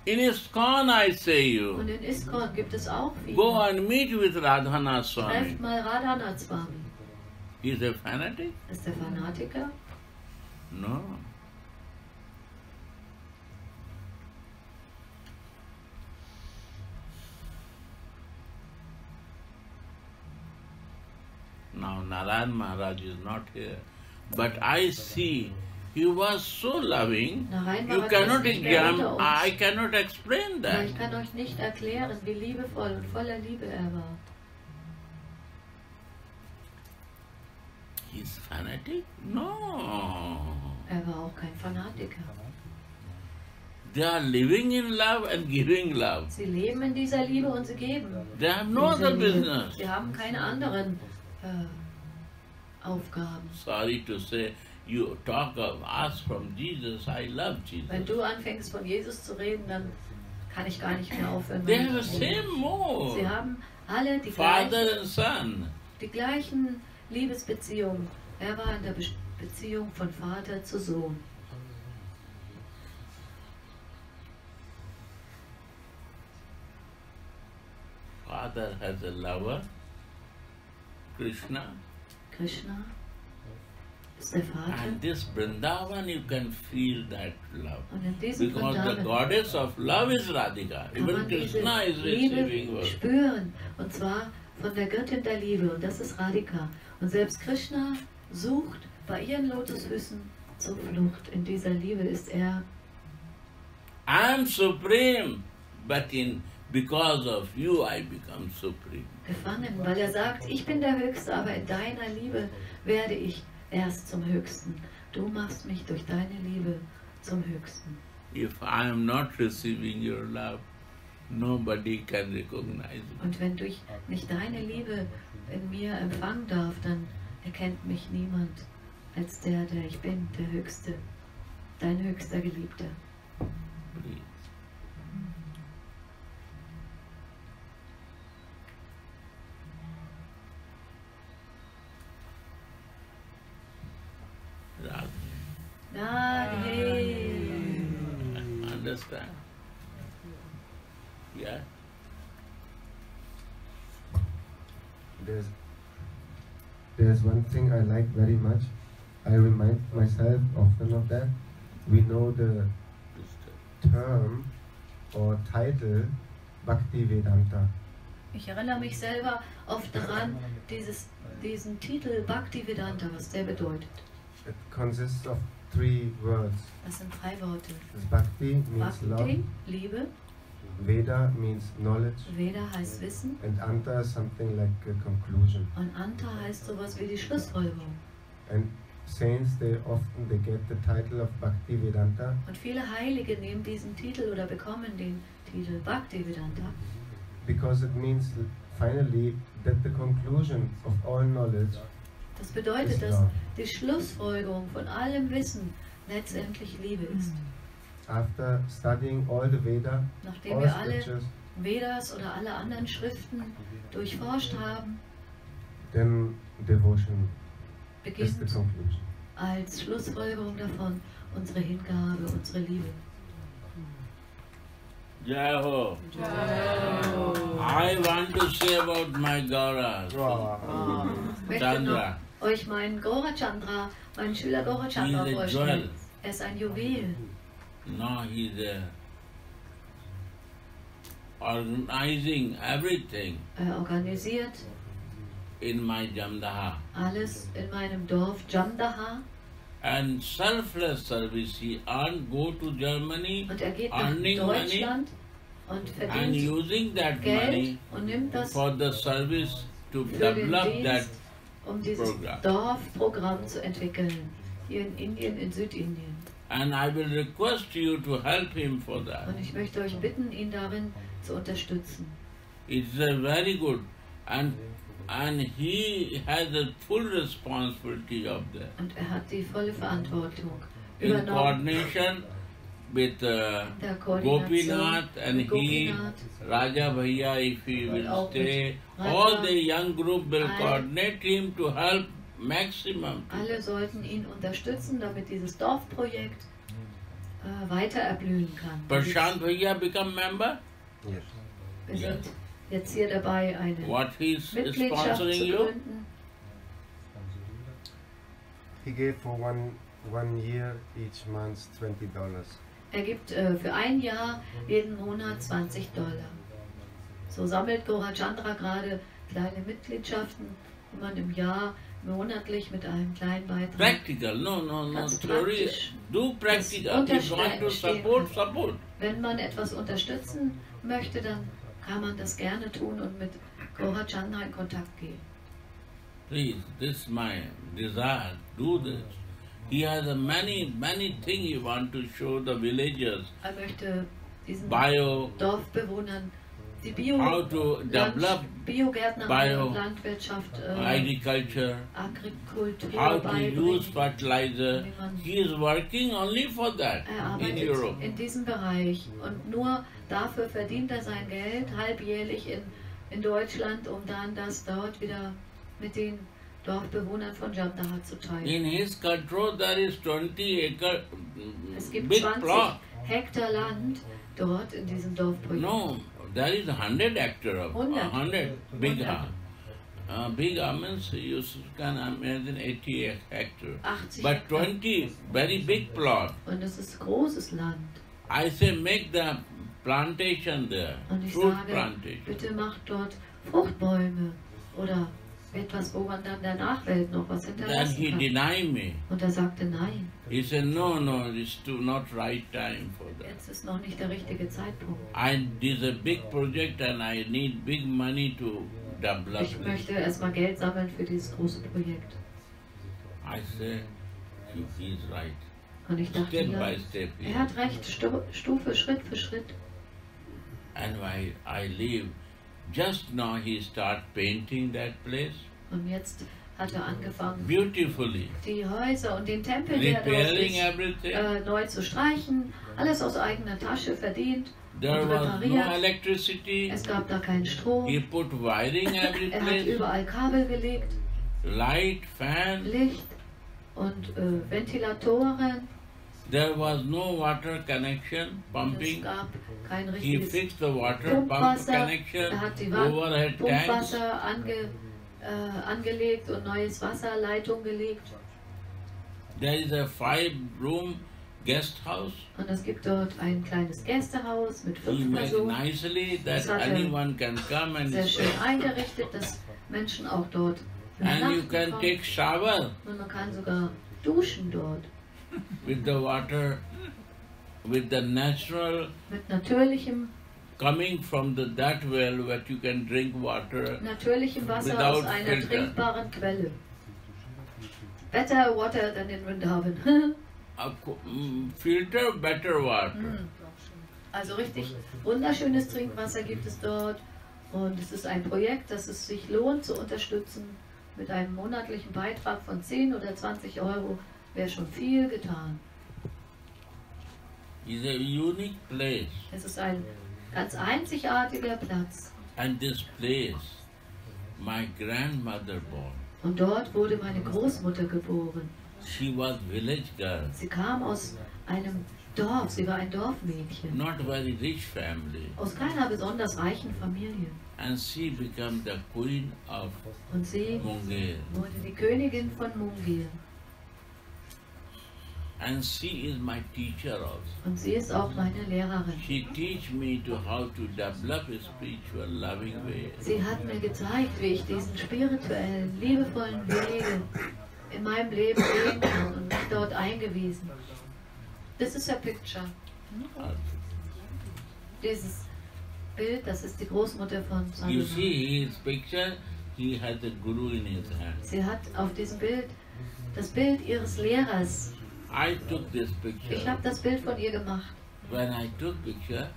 In ISKCON, I say Und you. in ISKCON gibt es auch Go viele. and meet with Radhana Swami. Trefft mal Radhanath Swami. He's a fanatic? Ist der Fanatiker? No. Now Narayan Maharaj is not here. But I see he was so loving, Narayan you cannot exam I cannot explain that. Ich kann euch nicht erklären, wie liebevoll und voller Liebe er war. He's fanatic? No. Er war auch kein Fanatiker. They are living in love and giving love. Sie leben in dieser Liebe und sie geben. They have no other business. Sie haben keine anderen äh, Aufgaben. Sorry to say, you talk of us from Jesus, I love Wenn Jesus. du anfängst von Jesus zu reden, dann kann ich gar nicht mehr aufhören. They have the same mode. Sie haben alle die, Father gleichen, and son. die gleichen Liebesbeziehungen. Er war in der Be Beziehung von Vater zu Sohn. Father has a lover, Krishna. Krishna ist der Vater. And this Vrindavan, you can feel that love. Und in diesem Because the Vrindavan goddess of love is Radhika. Even Krishna is receiving Liebe work. spüren. Und zwar von der Göttin der Liebe. Und das ist Radhika. Und selbst Krishna sucht bei ihren Lotusfüßen Zuflucht. In dieser Liebe ist er I am supreme, but in because of you I become supreme. gefangen, weil er sagt, ich bin der Höchste, aber in deiner Liebe werde ich erst zum Höchsten. Du machst mich durch deine Liebe zum Höchsten. If I am not receiving your love, nobody can recognize me. Und wenn ich nicht deine Liebe in mir empfangen darf, dann erkennt mich niemand als der, der ich bin, der Höchste, dein höchster Geliebter. Please. Radhe. Radhe. Understand? Yeah? There's there's one thing I like very much. I remind myself often of that. We know the term or title Bhakti Vedanta. Ich erinnere mich selber oft daran, dieses, diesen Titel Bhaktivedanta, was der bedeutet. It consists of three words. Das sind drei Worte. Bhakti means Bhakti, love, Liebe, Veda means knowledge, Veda heißt Wissen and Anta is something like a conclusion. und Anta heißt sowas wie die Schlussfolgerung. And saints, they often they get the title of Bhakti Vedanta. Und viele Heilige nehmen diesen Titel oder bekommen den Titel Bhaktivedanta, because it means finally that the conclusion of all knowledge Das bedeutet, dass die Schlussfolgerung von allem Wissen letztendlich Liebe ist. After studying all the Veda, Nachdem all wir alle Vedas oder alle anderen Schriften durchforscht haben, then devotion beginnt conclusion. als Schlussfolgerung davon unsere Hingabe, unsere Liebe. Jai Ho. I want to say about my Gaura, Ich möchte Chandra. euch meinen Gora Chandra, meinen Schüler Gora Chandra a vorstellen. Er ist ein Juwel. Now he's uh, organizing everything Er organisiert in my Jamdaha. alles in meinem Dorf Jamdaha And selfless service, he earn, go to Germany, und er geht nach earning money Deutschland und and verdient using that Geld money und nimmt das for the service to develop that Dienst, um dieses program. Dorfprogramm zu entwickeln. Hier in Indien, in Südindien. And I will request you to help him for that. Und ich möchte euch bitten, ihn darin zu unterstützen. It's a very good and and he has a full responsibility of that. Und er hat die volle Verantwortung In coordination with uh, Gopinath and mit he, Gopinath. Raja Bhaiya, if he Und will stay, all the young group will coordinate him to help maximum. Alle sollten ihn unterstützen, damit dieses Dorfprojekt äh, weiter erblühen kann. Prashant Bhaiya become member? Yes. Sind jetzt hier dabei, eine What he's Mitgliedschaft zu sponsoring you? gründen. He gave for one one year each month twenty dollars. Er gibt äh, für ein Jahr jeden Monat 20 Dollar. So sammelt Gora Chandra gerade kleine Mitgliedschaften, die man im Jahr monatlich mit einem kleinen Beitrag. Practical, no, no, no theory. praktisch. Do practical. If you want to support, support. Wenn man etwas unterstützen möchte, dann kann man das gerne tun und mit Gora Chandra in Kontakt gehen. Please, this is my desire. Do this. He has a many, many things he want to show the villagers. Er möchte diesen Bio, Dorfbewohnern die Bio how to develop Biogärtnerei Bio- und Landwirtschaft, äh, agriculture, Agrikultur how to use fertilizer. He is working only for that Er in arbeitet Europe. in diesem Bereich und nur dafür verdient er sein Geld halbjährlich in, in Deutschland, um dann das dort wieder mit den Dorfbewohnern von Jamdaha zu teilen. In his control, there is 20 acre Es gibt big 20 plot. Hektar Land dort in diesem Dorfprojekt. No, there is 100 hectare of Hundert. 100 big Hundert. ha- Uh, big means you can imagine 80 hectare. 80 But Hektar. 20 very big plot. Und es ist großes Land. I say make the plantation there, Und ich fruit sage, plantation. bitte macht dort Fruchtbäume oder etwas, wo man dann der Nachwelt noch was Then hinterlassen he kann. denied me. Und er sagte, nein, He said, no, no, it's too not right time for that. jetzt ist noch nicht der richtige Zeitpunkt. I this is a big project and I need big money to develop Ich it. möchte erstmal Geld sammeln für dieses große Projekt. I say, he, he is right. Und ich dachte, Step ja, by step. er hat recht, Stu Stufe, Schritt für Schritt. And I, I leave. Just now he start painting that place Und jetzt hat er angefangen, beautifully, die Häuser und den Tempel, der dort repairing ist, everything. äh, neu zu streichen. Alles aus eigener Tasche verdient There und was no repariert. electricity. Es gab da keinen Strom. He put wiring every Er hat überall Kabel gelegt, light, fan. Licht und äh, Ventilatoren. There was no water connection, Es pumping. He fixed the water pump connection, Er hat die Wa- overhead tanks. Ange, äh, angelegt und neues Wasserleitung gelegt. There is a five-room guest house. Und es gibt dort ein kleines Gästehaus mit fünf Personen. nicely that Das anyone can come and Sehr schön eingerichtet, dass Menschen auch dort And you can take shower Und man kann sogar duschen dort. With the water, with the natural Mit natürlichem, coming from the that well that you can drink water natürlichem Wasser Without aus einer filter. trinkbaren Quelle. Better water than in Vrindavan. mm, filter better water. Mm. Also richtig wunderschönes Trinkwasser gibt es dort. Und es ist ein Projekt, das es sich lohnt zu unterstützen. Mit einem monatlichen Beitrag von 10 oder 20 Euro wäre schon viel getan. It's a unique place. Es ist ein ganz einzigartiger Platz. And this place, my grandmother born. Und dort wurde meine Großmutter geboren. She was village girl, Sie kam aus einem Dorf, sie war ein Dorfmädchen. not very rich family. Aus keiner besonders reichen Familie. And she became the queen of Und sie Munger. wurde die Königin von Mungir. And she is my teacher also. Und sie ist auch meine Lehrerin. She teach me to how to develop a spiritual loving way. Sie hat mir gezeigt, wie ich diesen spirituellen, liebevollen Wege in meinem Leben gehen kann und mich dort eingewiesen. This is a picture. Dieses Bild, das ist die Großmutter von You Salomon. see his picture, he has a guru in his hand. Sie hat auf diesem Bild das Bild ihres Lehrers. I took this Ich picture. habe das Bild von ihr gemacht. When I took picture,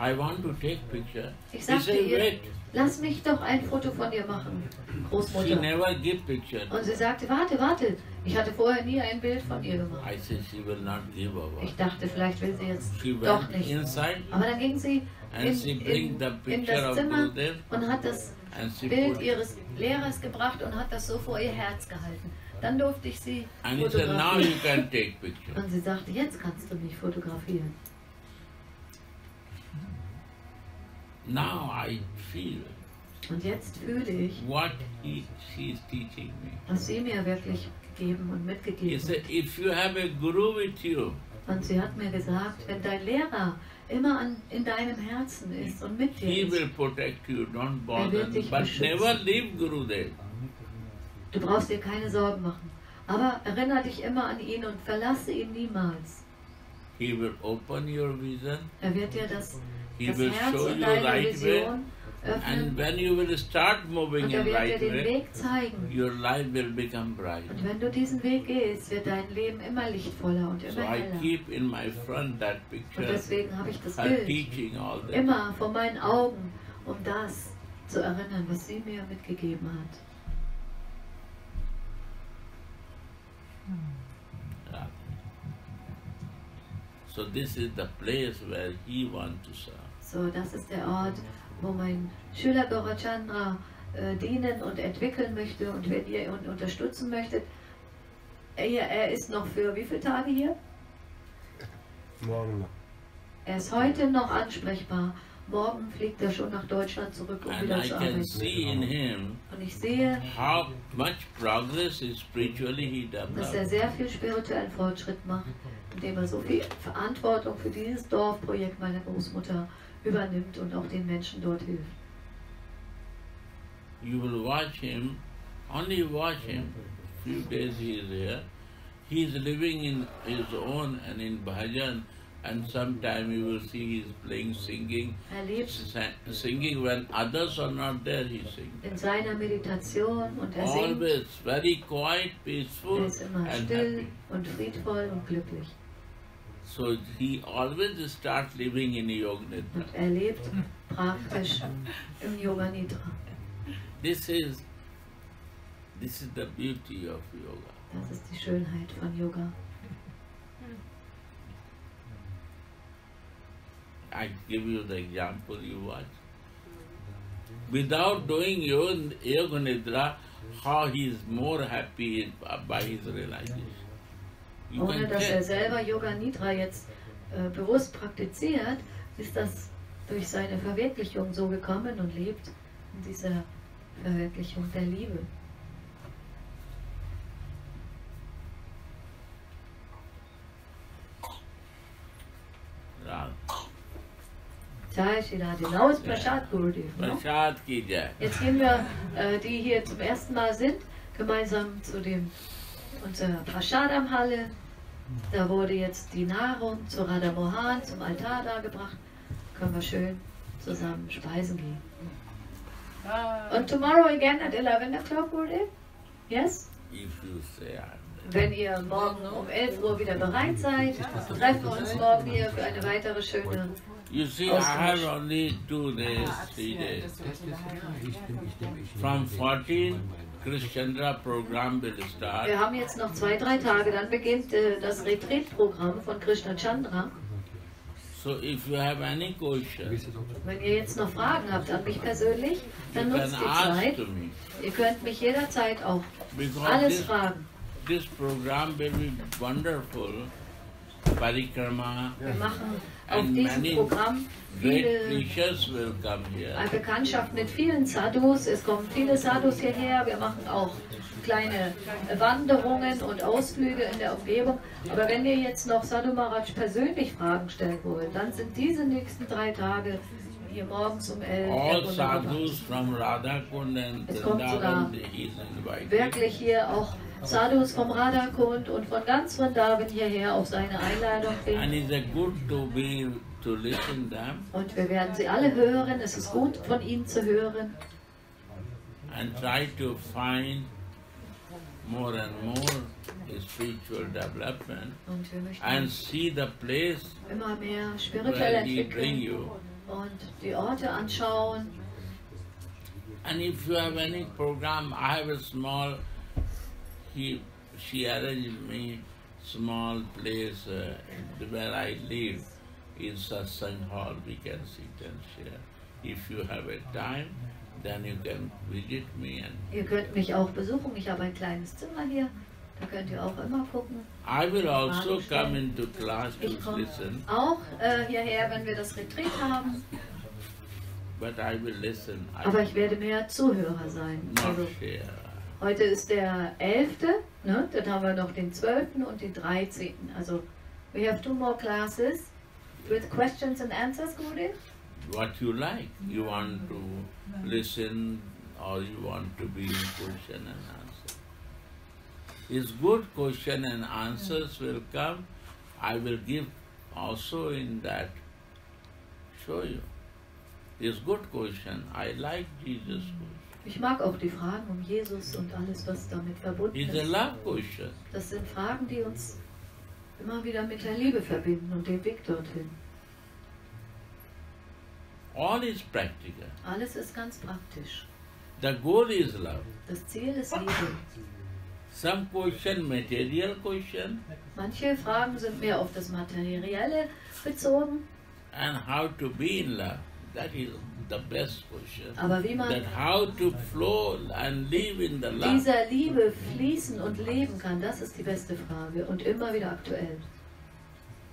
I want to take picture. Ich sagte said, ihr, wait. lass mich doch ein Foto von dir machen, She Großmutter. never give picture. Und sie sagte, warte, warte. Ich hatte vorher nie ein Bild von ihr gemacht. I said she will not give over. Ich dachte, vielleicht will sie jetzt She doch nicht. inside Aber dann ging sie in, she in, in das Zimmer und hat das she Bild ihres Lehrers gebracht und hat das so vor ihr Herz gehalten. Dann durfte ich sie and he said now you fotografieren. can take picture. Und sie sagte, jetzt kannst du mich fotografieren. Now I feel Und jetzt fühle ich, what he, she is teaching me. was sie mir wirklich gegeben und He mitgegeben said hat. if you have a guru with you, Und sie hat mir gesagt, wenn dein Lehrer immer an, in deinem Herzen ist und mit dir he ist, will protect you, don't Er wird bother. dich But never leave Gurudev. Du brauchst dir keine Sorgen machen. Aber erinnere dich immer an ihn und verlasse ihn niemals. He will open your vision. Er wird dir das, He das will Herz show und you deine right way. Vision And öffnen when you will start moving und er dir right den way, Weg zeigen. your life will become bright. Und wenn du diesen Weg gehst, wird dein Leben immer lichtvoller und So immer I heller. keep in my front that Und picture, deswegen habe ich das Bild immer vor meinen Augen, um das zu erinnern, was sie mir mitgegeben hat. So this is the place where he want to serve. So, das ist der Ort, wo mein Schüler Gorachandra äh, dienen und entwickeln möchte. Und wenn ihr ihn unterstützen möchtet, er, er ist noch für wie viele Tage hier? Morgen noch. Er ist heute noch ansprechbar. Morgen fliegt er schon nach Deutschland zurück, um And wieder I zu can arbeiten. see in him Und ich sehe, how much progress is spiritually he dass er developed. sehr viel spirituellen Fortschritt macht, indem er so viel Verantwortung für dieses Dorfprojekt meiner Großmutter übernimmt und auch den Menschen dort hilft. You will watch him, only watch him. Few days he is here. He is living in his own and in bhajan, and sometime you will see he is playing, singing, Er lebt singing when others are not there. He sings. in seiner Meditation und er singt. Always very quiet, peaceful, Er ist immer and still und friedvoll und glücklich. So he always starts living in Yoga Nidra. Und er lebt praktisch im Yoga Nidra. This is this is the beauty of yoga. Das ist die Schönheit von Yoga. I give you the example you watch. Without doing yoga, nidra, how he is more happy by his realization. You Ohne dass er selber Yoga Nidra jetzt äh, bewusst praktiziert, ist das durch seine Verwirklichung so gekommen und lebt in dieser Verwirklichung der Liebe. Ram. Jai Shri Radhe. Now is Prashad Gurudev. No? Prasad ki jai. Jetzt gehen wir, äh, die hier zum ersten Mal sind, gemeinsam zu dem unserer Prasadam-Halle. Da wurde jetzt die Nahrung zu Radha Mohan, zum Altar dargebracht. Können wir schön zusammen speisen gehen. Und tomorrow again at 11 o'clock, Gurudev? Yes? If you say Wenn ihr morgen um 11 Uhr wieder bereit seid, treffen wir uns morgen hier für eine weitere schöne You see, I have only two days, three days. From 14, Krishchandra program will start. Wir haben jetzt noch zwei, drei Tage, dann beginnt äh, das Retreat-Programm von Krishna Chandra. So if you have any question, Wenn ihr jetzt noch Fragen habt an mich persönlich, you dann can nutzt die Zeit. Ihr könnt mich jederzeit auch Because alles this, fragen. this program will be wonderful. Parikrama Wir machen auf diesem Programm viele Bekanntschaft mit vielen Sadhus. Es kommen viele Sadhus hierher. Wir machen auch kleine Wanderungen und Ausflüge in der Umgebung. Aber wenn ihr jetzt noch Sadhu Maharaj persönlich Fragen stellen wollt, dann sind diese nächsten drei Tage hier morgens um 11 All der wunderbare. sadhus from Radhakund and Es kommt sogar Vrindavan, wirklich hier auch Sadhus vom Radhakund und von ganz Vrindavan hierher auf seine Einladung And hin. it's a good to be to listen them Und wir werden sie alle hören. Es ist gut von ihnen zu hören. and try to find more and more spiritual development and see the place immer mehr spirituell where he bring entwickeln you. und die Orte anschauen. And if you have any program, I have a small. He, she arranged me small place uh, where I live in satsang hall. We can sit and share. If you have a time, then you can visit me and Ihr könnt mich auch besuchen. Ich habe ein kleines Zimmer hier. Da könnt ihr auch immer gucken. I will also come into class to Ich komme listen, auch äh, hierher, wenn wir das Retreat haben. but I will listen. I Aber ich werde mehr Zuhörer sein. will Also, not share. Heute ist der 11. Ne? Dann haben wir noch den 12. und den 13. Also, we have two more classes with questions and answers, Gurudev. What you like. You want to listen or you want to be in question and answer. His good question and answers will come. I will give also in that. Show you. His good question. I like Jesus' question. Ich mag auch die Fragen um Jesus und alles, was damit verbunden It's a ist. love question. Das sind Fragen, die uns immer wieder mit der Liebe verbinden und dem Weg dorthin. All is practical. Alles ist ganz praktisch. The goal is love. Das Ziel ist Liebe. Some question material question Manche Fragen sind mehr auf das Materielle bezogen, and how to be in love. That is the best question. aber wie man That how to flow and live in the love. dieser Liebe fließen und leben kann, das ist die beste Frage und immer wieder aktuell.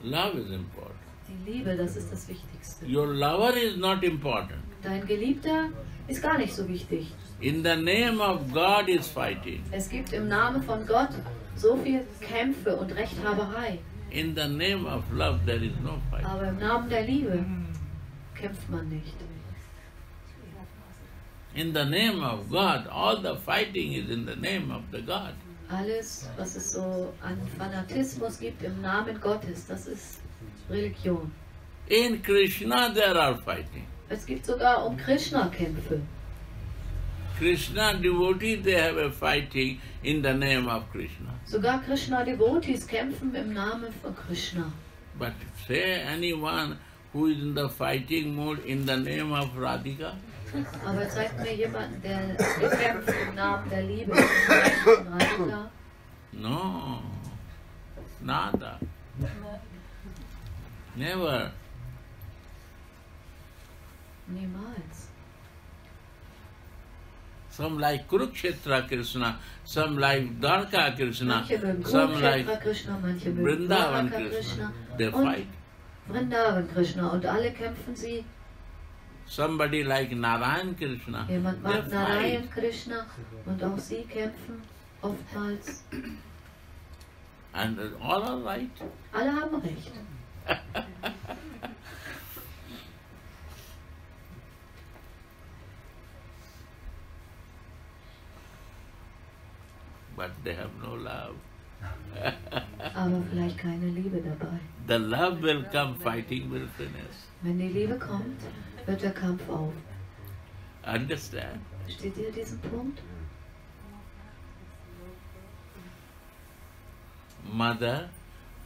Love is important. Die Liebe, das ist das Wichtigste. Your lover is not important. Dein Geliebter ist gar nicht so wichtig. In the name of God is fighting. Es gibt im Namen von Gott so viel Kämpfe und Rechthaberei, In the name of love there is no fight. aber im Namen der Liebe kämpft man nicht. In the name of God, all the fighting is in the name of the God. Alles, was es so an Fanatismus gibt im Namen Gottes, das ist Religion. In Krishna there are fighting. Es gibt sogar um Krishna Kämpfe. Krishna devotees they have a fighting in the name of Krishna. Sogar Krishna Devotees kämpfen im Namen von Krishna. But say anyone who is in the fighting mood in the name of Radhika, Aber zeigt mir jemanden, der, kämpft im Namen der Liebe Radhika. no, nada, never. Niemals. Some like Kurukshetra Krishna, some like Dwarka Krishna, some like Krishna, Vrindavan Krishna. Krishna They fight. Vrindavan Krishna und alle kämpfen sie. Somebody like Narayan Krishna, Jemand mag Narayan. Krishna und auch sie kämpfen oftmals. And all are right. Alle haben recht. But they have no love. Aber vielleicht keine Liebe dabei. The love will come, fighting will finish. Wenn die Liebe kommt, hört der Kampf auf. Understand? Steht ihr diesen Punkt? Mother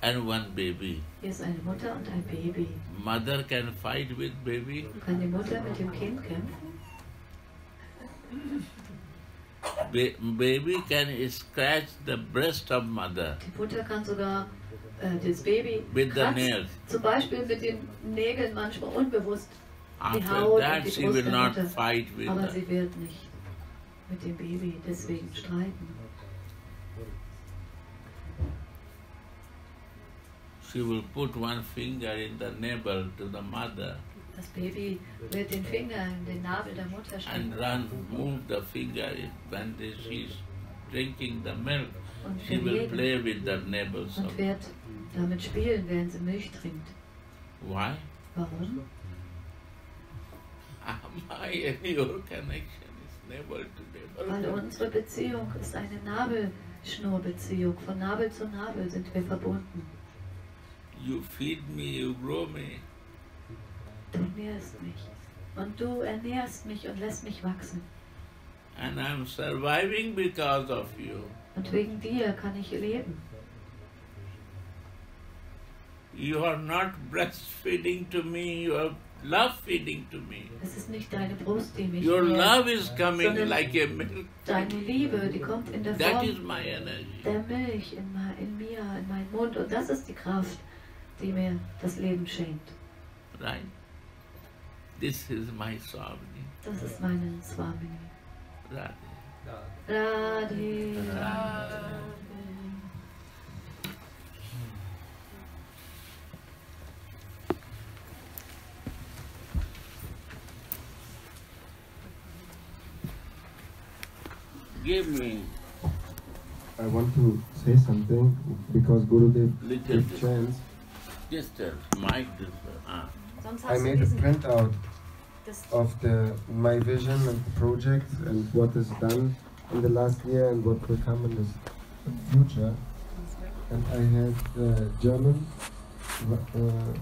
and one baby. Hier ist eine Mutter und ein Baby. Mother can fight with baby. Kann die Mutter mit dem Kind kämpfen? Ba- baby can scratch the breast of mother Die Mutter kann sogar äh, das Baby with the kratzen. nails. Zum Beispiel mit den Nägeln manchmal unbewusst die After Haut und die she Brust will not fight with Aber sie wird nicht mit dem Baby deswegen streiten. She will put one finger in the navel to the mother Das Baby wird den Finger in den Nabel der Mutter and stecken run, move the finger when she's drinking the milk. und She will play with the of und wird damit spielen, während sie Milch trinkt. Why? Warum? My and your connection is navel to Weil navel. unsere Beziehung ist eine Nabelschnurbeziehung. Von Nabel zu Nabel sind wir verbunden. You feed me, you grow me. Du nährst mich. Und du ernährst mich und lässt mich wachsen. And I'm surviving because of you. Und wegen dir kann ich leben. You are not breastfeeding to me, you are love feeding to me. Es ist nicht deine Brust, die mich Your nährt, love is coming like a milk. deine Liebe, die kommt in der That is Form my energy. der Milch in, in mir, in meinen Mund. Und das ist die Kraft, die mir das Leben schenkt. Right? This is my Swami. Das ist meine Swamini. Radhe. Radhe. Give me I want to say something because Gurudev Little gave chance. just a mic this way. Ah. I made a printout das, of the my vision and the project and what is done in the last year and what will come in the future, and I had uh, German uh,